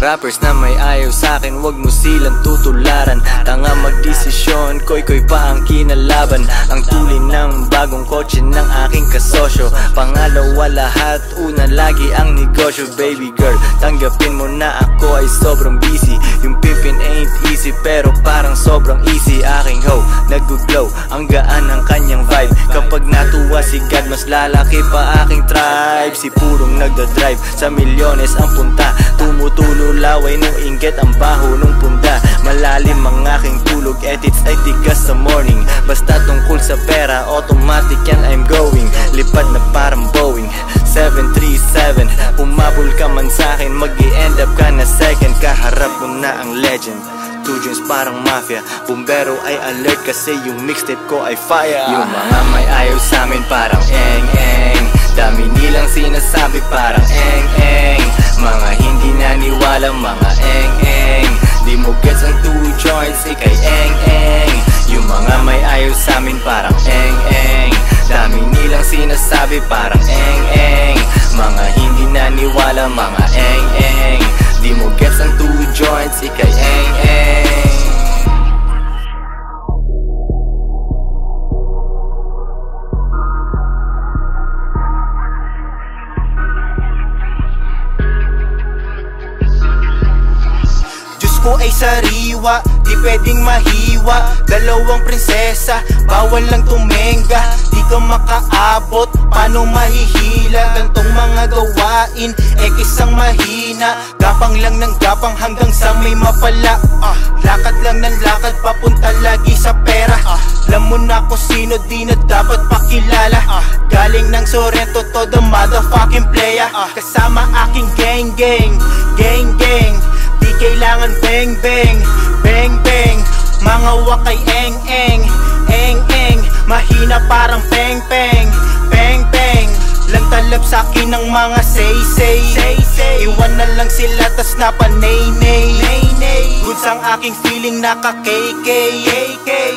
Rappers na may ayaw sa'kin, wag mo silang tutularan. Tanga magdesisyon, koy-koy pa ang kinalaban. Ang tuli ng bagong kotse ng aking kasosyo. Pangalawa lahat, una lagi ang negosyo. Baby girl, tanggapin mo na ako ay sobrang busy. Yung pimpin ain't easy, pero parang sobrang easy. Aking hoe, nag-glow, ang gaan ng kanyang vibe. Kapag natuwa si God, mas lalaki pa aking tribe. Si purong nagda-drive, sa milyones ang punta. Tumutulo laway nung inggit ang baho nung punda. Malalim ang aking tulog, edits ay tigas sa morning. Basta tungkol sa pera, automatic yan I'm going. Lipad na parang Boeing 737 Pumabol ka man sa'kin, mag end up ka na second. Kaharap mo na ang legend. Two dreams parang mafia. Bumbero ay alert kasi yung mixtape ko ay fire. Yung mga may ayaw sa'min parang eng-eng Dami nilang sinasabi parang eng-eng Mga hindi naniwala mga eng-eng Di mo gets ang two joints ikay eng-eng Yung mga may ayaw sa'min parang eng-eng Dami nilang sinasabi parang eng-eng Mga hindi naniwala mga eng-eng Di mo gets ang two joints ikay eng-eng ko ay sariwa, di pwedeng mahiwa. Dalawang prinsesa, bawal lang tumenga Di ka makaabot, paano mahihila? Gantong mga gawain, eh kisang mahina. Gapang lang ng gapang hanggang sa may mapala. Ah, Lakad lang ng lakad, papunta lagi sa pera. Ah, Alam mo na kung sino di na dapat pakilala. Ah, Galing ng Sorrento to the motherfucking playa ah, Kasama aking gang gang, gang gang. Di kailangan bang bang, bang bang Mga wakay eng eng, eng eng. Mahina parang peng peng, peng peng. Lang talab sa akin ng mga say-say Iwan na lang sila tas napanay-nay Goods ang aking feeling naka-KK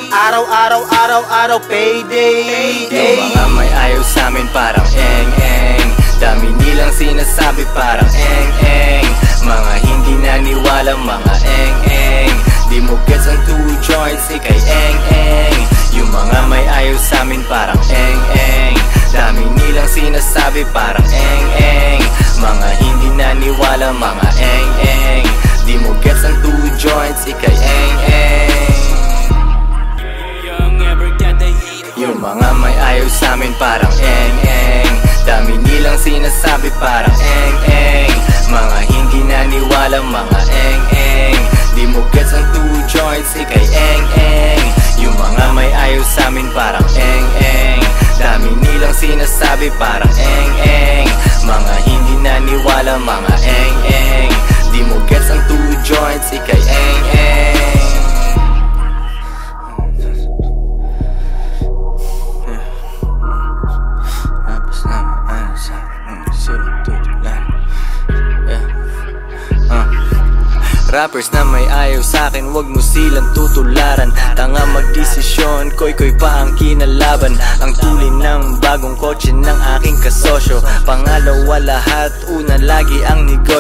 Araw-araw, araw-araw payday. Yung mga may ayaw sa amin parang eng-eng Dami nilang sinasabi parang eng-eng Mga hindi naniwala mga eng-eng. Di mo gets ang two joints, ikay eng-eng. Yung mga may ayaw sa amin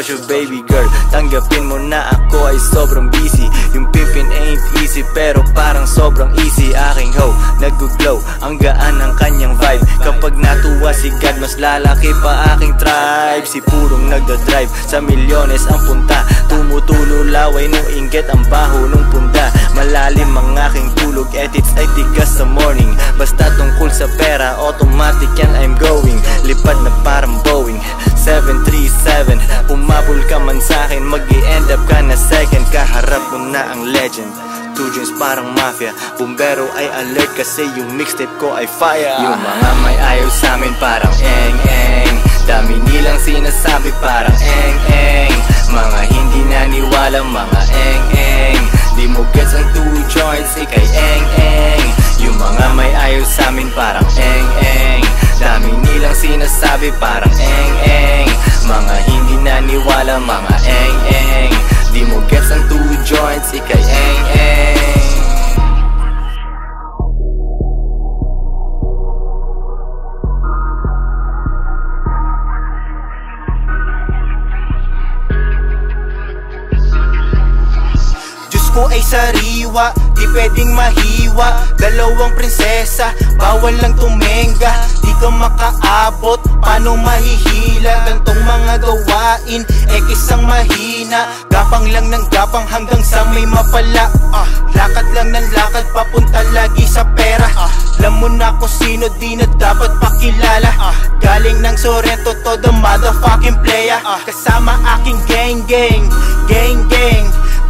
negosyo Baby girl. Tanggapin mo na ako ay sobrang busy. Yung pimpin ain't easy Pero parang sobrang easy. Aking hoe Nag-glow Ang gaan ng kanyang vibe. Kapag natuwa si God Mas lalaki pa aking tribe. Si purong nagda-drive Sa milyones ang punta. Tumutulo laway nung inggit Ang baho nung punda. Malalim ang aking tulog Edits ay tigas sa morning. Basta tungkol sa pera Automatic yan I'm going. Lipad na parang Boeing 737 Pumabol ka man sa'kin mag end up ka na second. Kaharap mo na ang legend. Two dreams parang mafia. Bumbero ay alert kasi yung mixtape ko ay fire. Yung mga may ayaw sa amin parang eng-eng Dami nilang sinasabi parang eng-eng Mga hindi naniwala mga eng-eng Di mo gets ang two joints, ikay eng-eng Yung mga may ayaw sa amin parang eng-eng Dami nilang sinasabi parang eng-eng joints, ikay eng-eng Diyos ay sariwa, di pwedeng mahiwa Dalawang prinsesa, bawal lang tumenga Di ka makaabot, paano mahihila? Gantong mga gawain, ekis ang mahina. Gapang lang ng gapang hanggang sa may mapala. Ah, Lakad lang ng lakad, papunta lagi sa pera. Ah, Alam mo na kung sino di na dapat pakilala. Ah, Galing ng Sorrento to the motherfucking playa ah, Kasama aking gang gang, gang gang.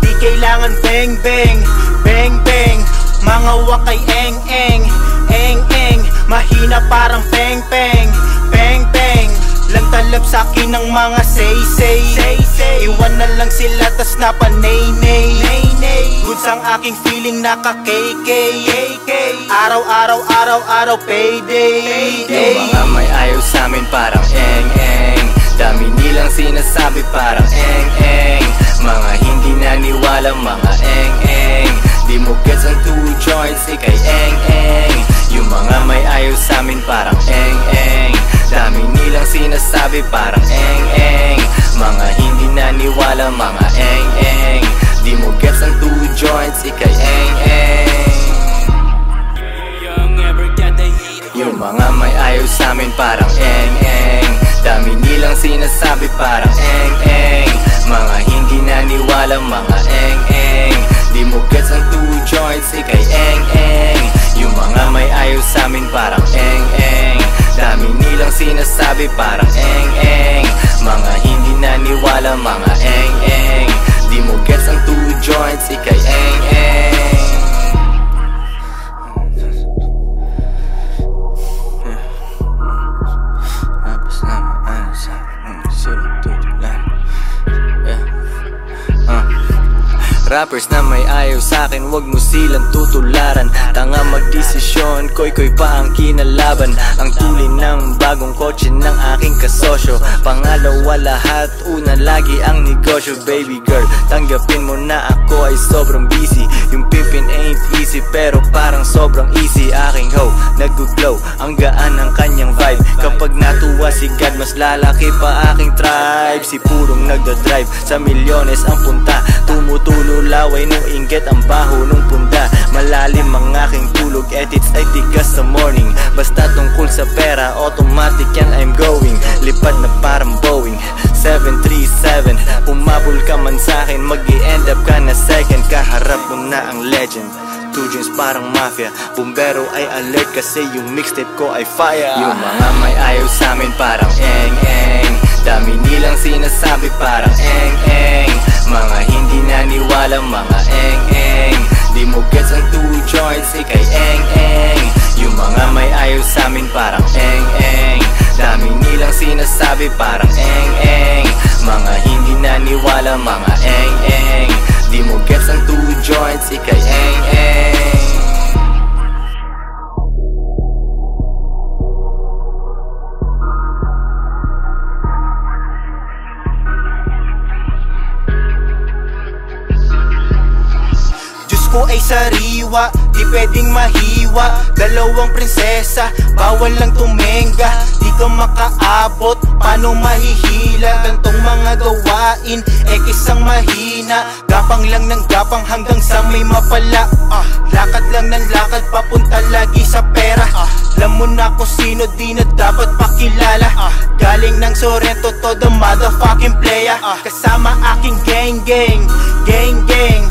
Di kailangan bang bang, bang bang Mga wakay eng eng, eng eng. Mahina parang peng peng, peng peng. Lang talab sa akin ng mga say say. Iwan na lang sila tas napanay nay. Goods ang aking feeling naka KK Araw-araw, araw-araw payday. Yung mga may ayaw sa amin parang eng-eng Dami nilang sinasabi parang eng-eng Mga hindi naniwala mga eng-eng Di mo gets ang two joints, ikay eng-eng Yung mga may ayaw sa amin parang eng-eng Dami nilang sinasabi parang eng-eng Mga hindi naniwala mga eng-eng Di mo gets ang two joints, ikay the heat Yung mga may ayaw sa amin parang eng-eng Dami nilang sinasabi parang eng-eng Mga hindi naniwala mga eng-eng Di mo gets ang two joints, ikay eng-eng Yung mga may ayaw sa amin parang eng-eng Dami nilang sinasabi parang eng-eng Mga hindi naniwala mga eng-eng Di mo gets ang two joints, ikay eng-eng Tapos Rappers na may ayaw sa akin Wag mo silang tutularan. Tanga magdesisyon Koy koy pa ang kinalaban. Ang tulin ng bagong kotse ng aking kasosyo. Pangalawa lahat Una lagi ang negosyo. Baby girl Tanggapin mo na ako ay sobrang busy Yung pimpin ain't easy Pero parang sobrang easy. Aking hoe Nag-glow Ang gaan ng kanyang vibe. Kapag natuwa si God Mas lalaki pa aking tribe. Si purong nagda-drive Sa milyones ang punta. Tumutulo laway nung inggit Ang baho nung punda. Malalim ang aking tulog Edits ay tigas sa morning. Basta tungkol sa pera Automatic yan I'm going. Lipad na parang Boeing 737 Umabol ka man sa'kin mag end up ka na second. Kaharap mo na ang legend. Two dreams parang mafia. Bumbero ay alert kasi yung mixtape ko ay fire. Yung mga may ayaw sa amin parang eng eng. Dami nilang sinasabi parang eng eng. Mga hindi naniwala mga eng eng. Di mo gets ang two joints ikay eng eng. Yung mga may ayaw sa amin parang eng eng Dami nilang sinasabi parang eng eng. Mga hindi naniwala mga eng eng. Di mo gets ang two joints ikay eng ko ay sariwa, di pwedeng mahiwa. Dalawang prinsesa, bawal lang tumenga Di ka makaabot, paano mahihila? Gantong mga gawain, ekis ang mahina. Gapang lang ng gapang hanggang sa may mapala. Ah, Lakad lang ng lakad, papunta lagi sa pera. Ah, Alam mo na kung sino di na dapat pakilala. Ah, Galing ng Sorrento to the motherfucking playa ah, Kasama aking gang gang, gang gang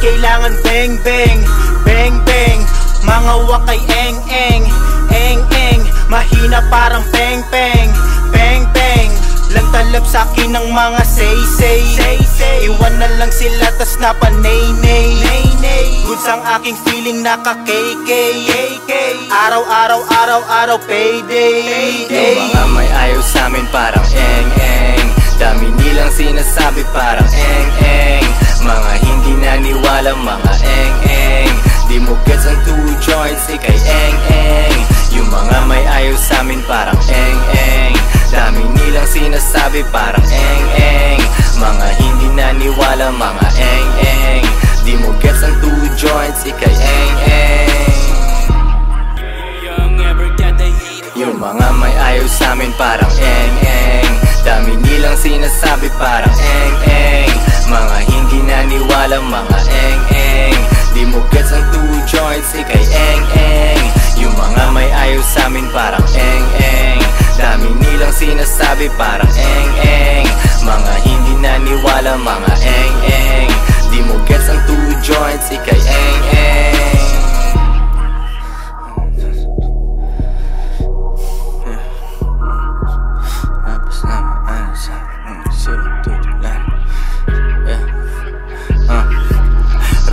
kailangan bang bang, bang bang Mga wakay eng eng, eng eng. Mahina parang peng peng, peng peng. Lang talab sa akin ng mga say say, say, say. Iwan na lang sila tas napanay nay. Nay nay. Goods ang aking feeling naka KK Araw araw araw araw payday. Yung mga may ayaw sa amin parang eng eng. Dami nilang sinasabi parang eng eng Mga hindi naniwala mga eng eng Di mo gets ang two joints ikay eng eng Yung mga may ayaw sa amin parang eng eng Dami nilang sinasabi parang eng eng Mga hindi naniwala mga eng eng Di mo gets ang two joints ikay eng eng Young ever got the heat. Yung mga may ayaw sa amin parang eng eng Dami nilang sinasabi parang eng eng. Mga hindi naniwala mga eng eng. Di mo gets ang two joints ikay eng eng. Yung mga may ayaw sa amin parang eng eng. Dami nilang sinasabi parang eng eng. Mga hindi naniwala mga eng eng. Di mo gets ang two joints ikay eng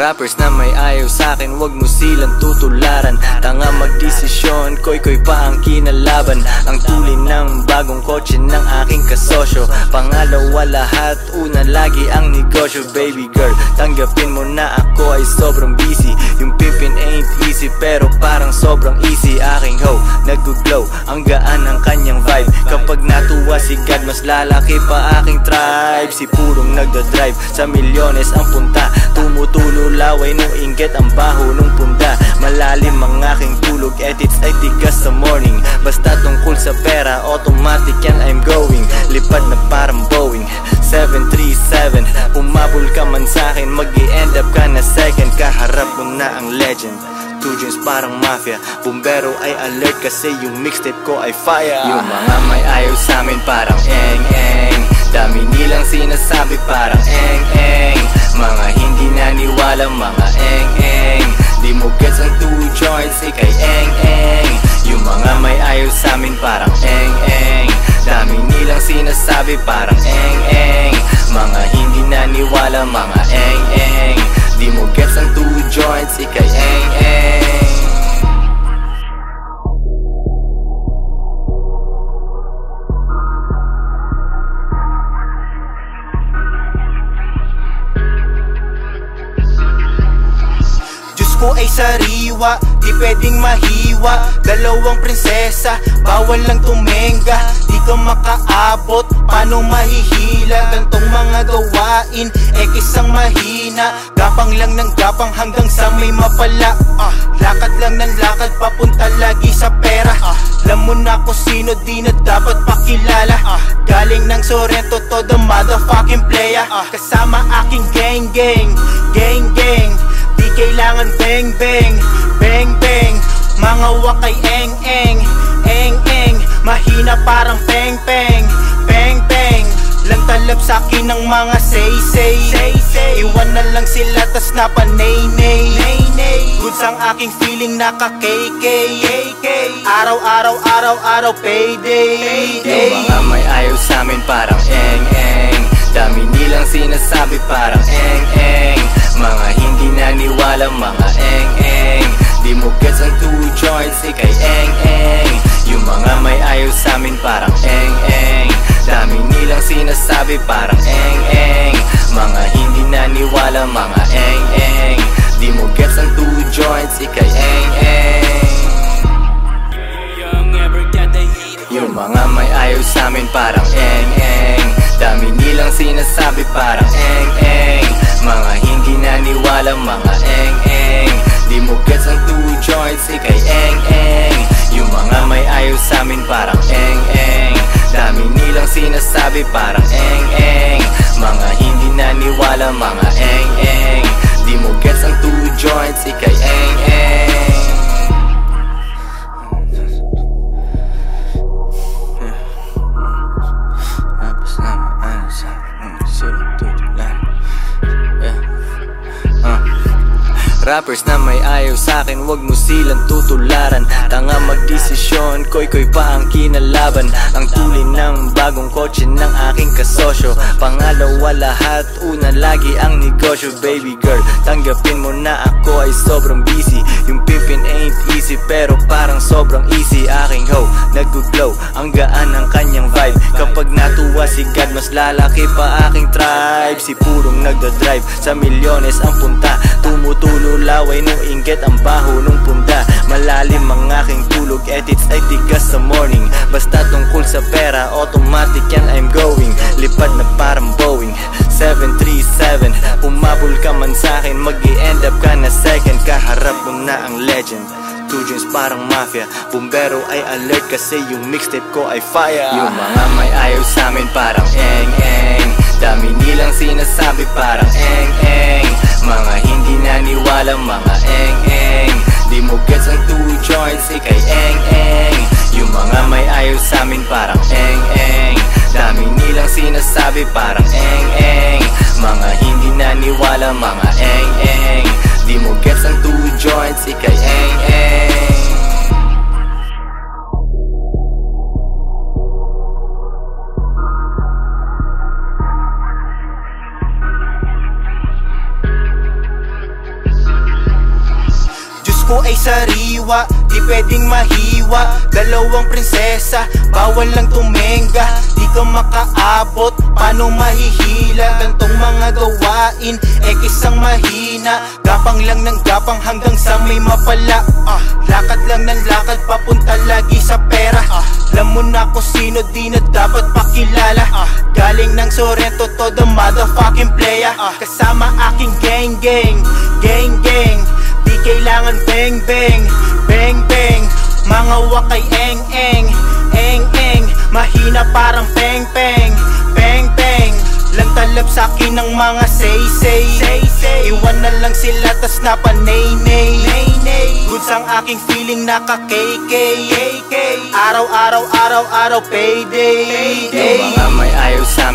Rappers na may ayaw sa akin Wag mo silang tutularan. Tanga magdesisyon Koy koy pa ang kinalaban. Ang tulin ng bagong kotse ng aking kasosyo. Pangalawa lahat Una lagi ang negosyo. Baby girl Tanggapin mo na ako ay sobrang busy Yung pimpin ain't easy Pero parang sobrang easy. Aking hoe Nag-glow Ang gaan ng kanyang vibe. Kapag natuwa si God Mas lalaki pa aking tribe. Si purong nagda-drive Sa milyones ang punta. Tumutulo laway nung inggit Ang baho nung punda. Malalim ang aking tulog Edits ay tigas sa morning. Basta tungkol sa pera Automatic yan I'm going. Lipad na parang Boeing 737 Umabol ka man sa'kin mag end up ka na second. Kaharap mo na ang legend. Two dreams parang mafia. Bumbero ay alert kasi yung mixtape ko ay fire. Yung mga may ayaw sa amin parang eng eng. Dami nilang sinasabi parang eng eng. Mga hindi naniwala mga eng eng. Di mo gets ang two joints ikay eng eng. Yung mga may ayaw sa amin parang eng eng. Dami nilang sinasabi parang eng eng. Mga hindi naniwala mga eng eng Di mo gets ang two joints ikay eng eng ko ay sariwa Di pwedeng mahiwa. Dalawang prinsesa Bawal lang tumenga Di ka makaabot Paano mahihila? Gantong mga gawain Eh kisang mahina. Gapang lang ng gapang Hanggang sa may mapala. Ah, Lakad lang ng lakad Papunta lagi sa pera. Ah, Alam mo na kung sino Di na dapat pakilala. Ah, Galing ng Sorrento To the motherfucking player. Ah, Kasama aking gang gang Gang gang Di kailangan bang bang Bang bang Mga wakay eng eng Eng eng. Mahina parang peng peng Peng peng. Lang talab sa akin ng mga say say. Say say. Iwan na lang sila tas napanay nay nay nay. Goods ang aking feeling naka KK Araw araw araw araw payday. Yung mga may ayaw sa amin parang eng eng. Dami nilang sinasabi parang eng eng Mga hindi naniwala mga eng eng Di mo gets ang two joints ikay eng eng Yung mga may ayaw sa amin parang eng eng Dami nilang sinasabi parang eng eng Mga hindi naniwala mga eng eng Di mo gets ang two joints ikay eng eng Young ever got the heat. Yung mga may ayaw sa amin parang eng eng Dami nilang sinasabi parang eng eng. Mga hindi naniwala mga eng eng. Di mo gets ang two joints ikay eng eng. Yung mga may ayaw sa amin parang eng eng. Dami nilang sinasabi parang eng eng. Mga hindi naniwala mga eng eng. Di mo gets ang two joints ikay eng Rappers na may ayaw sa'kin Huwag mo silang tutularan. Tanga magdesisyon Koy koy pa ang kinalaban. Ang tulin ng bagong kotse ng aking kasosyo. Pangalawa lahat Una lagi ang negosyo. Baby girl Tanggapin mo na ako ay sobrang busy. Yung pimpin ain't easy Pero parang sobrang easy. Aking hoe Nag-glow Ang gaan ng kanyang vibe. Kapag natuwa si God Mas lalaki pa aking tribe. Si purong nagdadrive Sa milyones ang punta Tumutulo laway nung inggit Ang baho nung punda Malalim ang aking tulog Edits ay tigas sa morning. Basta tungkol sa pera Automatic yan I'm going. Lipad na parang Boeing 737 Pumabol ka man sa'kin mag end up ka na second. Kaharap mo na ang legend. Two joints parang mafia Bumbero ay alert kasi yung mixtape ko ay fire. Yung mga may ayaw sa amin parang eng eng Dami nilang sinasabi parang eng eng. Mga hindi naniwala mga eng eng. Di mo gets ang two joints ikay eng eng. Yung mga may ayaw sa amin parang eng eng. Dami nilang sinasabi parang eng eng. Mga hindi naniwala mga eng eng. Di mo gets ang two joints ikay eng ko ay sariwa Di pwedeng mahiwa Dalawang prinsesa Bawal lang tumenga Di ka makaabot Paano mahihila? Gantong mga gawain Eh kisang mahina. Gapang lang ng gapang Hanggang sa may mapala. Ah, Lakad lang ng lakad Papunta lagi sa pera. Ah, Alam mo na kung sino Di na dapat pakilala. Ah, Galing ng Sorrento To the motherfucking player. Ah, Kasama aking gang gang Gang gang. Di kailangan bang bang Bang bang Mga wakay eng eng Eng eng Mahina parang peng peng Peng peng Lang talab sa akin ng mga say say Iwan na lang sila tas napanay nay Goods ang aking feeling naka KK Araw araw araw araw payday. Yung mga may ayaw sa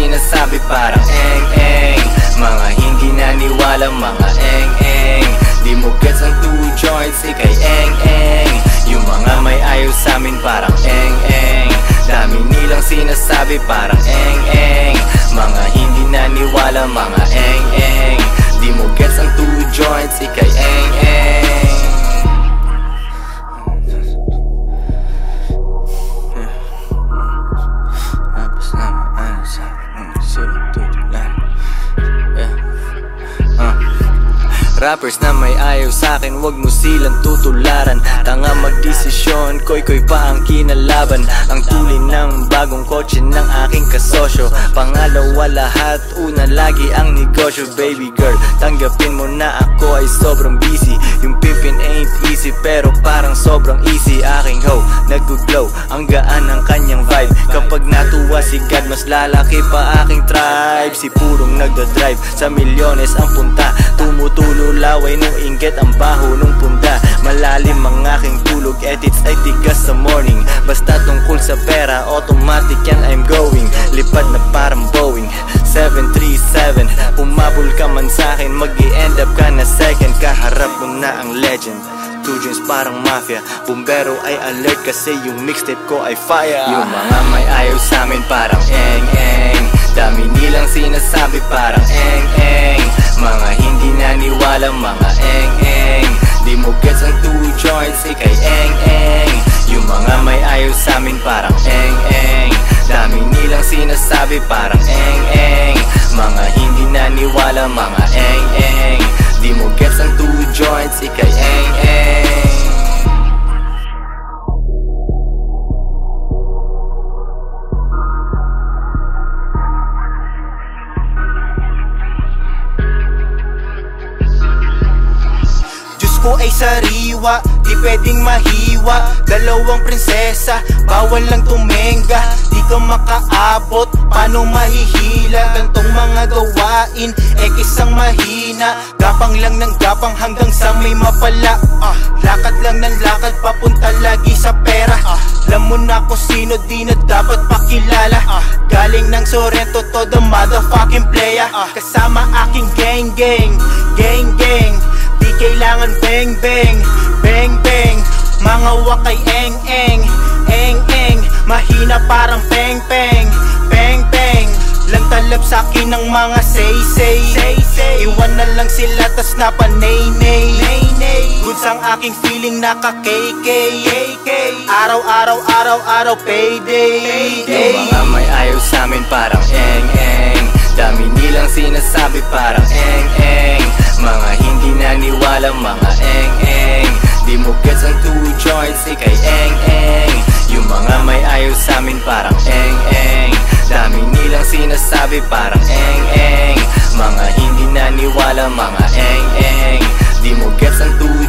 sinasabi parang eng eng. Mga hindi naniwala mga eng-eng Di mo gets ang two joints, ikay eng-eng Yung mga may ayaw sa amin parang eng-eng Dami nilang sinasabi parang eng-eng Mga hindi naniwala mga eng-eng Di mo gets ang two joints, ikay eng-eng Tapos Rappers na may ayaw sa'kin, wag mo silang tutularan. Tanga magdesisyon, koy-koy pa ang kinalaban. Ang tuli ng bagong kotse ng aking kasosyo. Pangalawa lahat, una lagi ang negosyo. Baby girl, tanggapin mo na ako ay sobrang busy. Yung pimpin ain't easy, pero parang sobrang easy. Aking hoe, nag-glow, ang gaan ng kanyang vibe. Kapag natuwa si God, mas lalaki pa aking tribe. Si purong nagdadrive, sa milyones ang punta. Tumutulo laway nung inggit ang baho nung punda Malalim ang aking tulog, edits ay tigas sa morning. Basta tungkol sa pera, automatic yan I'm going. Lipad na parang Boeing 737 Pumabol ka man sa'kin, mag end up ka na second. Kaharap mo na ang legend. Two dreams parang mafia. Bumbero ay alert kasi yung mixtape ko ay fire. Yung mga may ayaw sa amin parang eng-eng Dami nilang sinasabi parang eng-eng Mga hindi naniwala mga eng-eng. Di mo gets ang two joints, ikay eng-eng. Yung mga may ayaw sa amin parang eng-eng. Dami nilang sinasabi parang eng-eng. Mga hindi naniwala mga eng-eng. Di mo gets ang two joints, ikay eng-eng ay sariwa, di pwedeng mahiwa. Dalawang prinsesa, bawal lang tumenga Di ka makaabot, paano mahihila? Gantong mga gawain, ekis ang mahina. Gapang lang ng gapang hanggang sa may mapala. Ah, Lakad lang ng lakad, papunta lagi sa pera. Ah, Alam mo na kung sino, di na dapat pakilala. Ah, Galing ng Sorrento, to the motherfucking player. Ah, Kasama aking gang gang, gang gang kailangan bang bang, bang bang Mga wakay eng eng, eng eng. Mahina parang peng peng, peng peng. Lang talab sa akin ng mga say say. Iwan na lang sila tas napanay nay. Nay Goods ang aking feeling naka KK Araw-araw, araw-araw payday. Yung mga may ayaw sa amin parang eng-eng Dami nilang sinasabi parang eng-eng Mga hindi naniwala mga eng-eng. Di mo gets ang two joints, ikay eng-eng. Yung mga may ayaw sa amin parang eng-eng. Dami nilang sinasabi parang eng-eng. Mga hindi naniwala mga eng-eng. Di mo gets ang two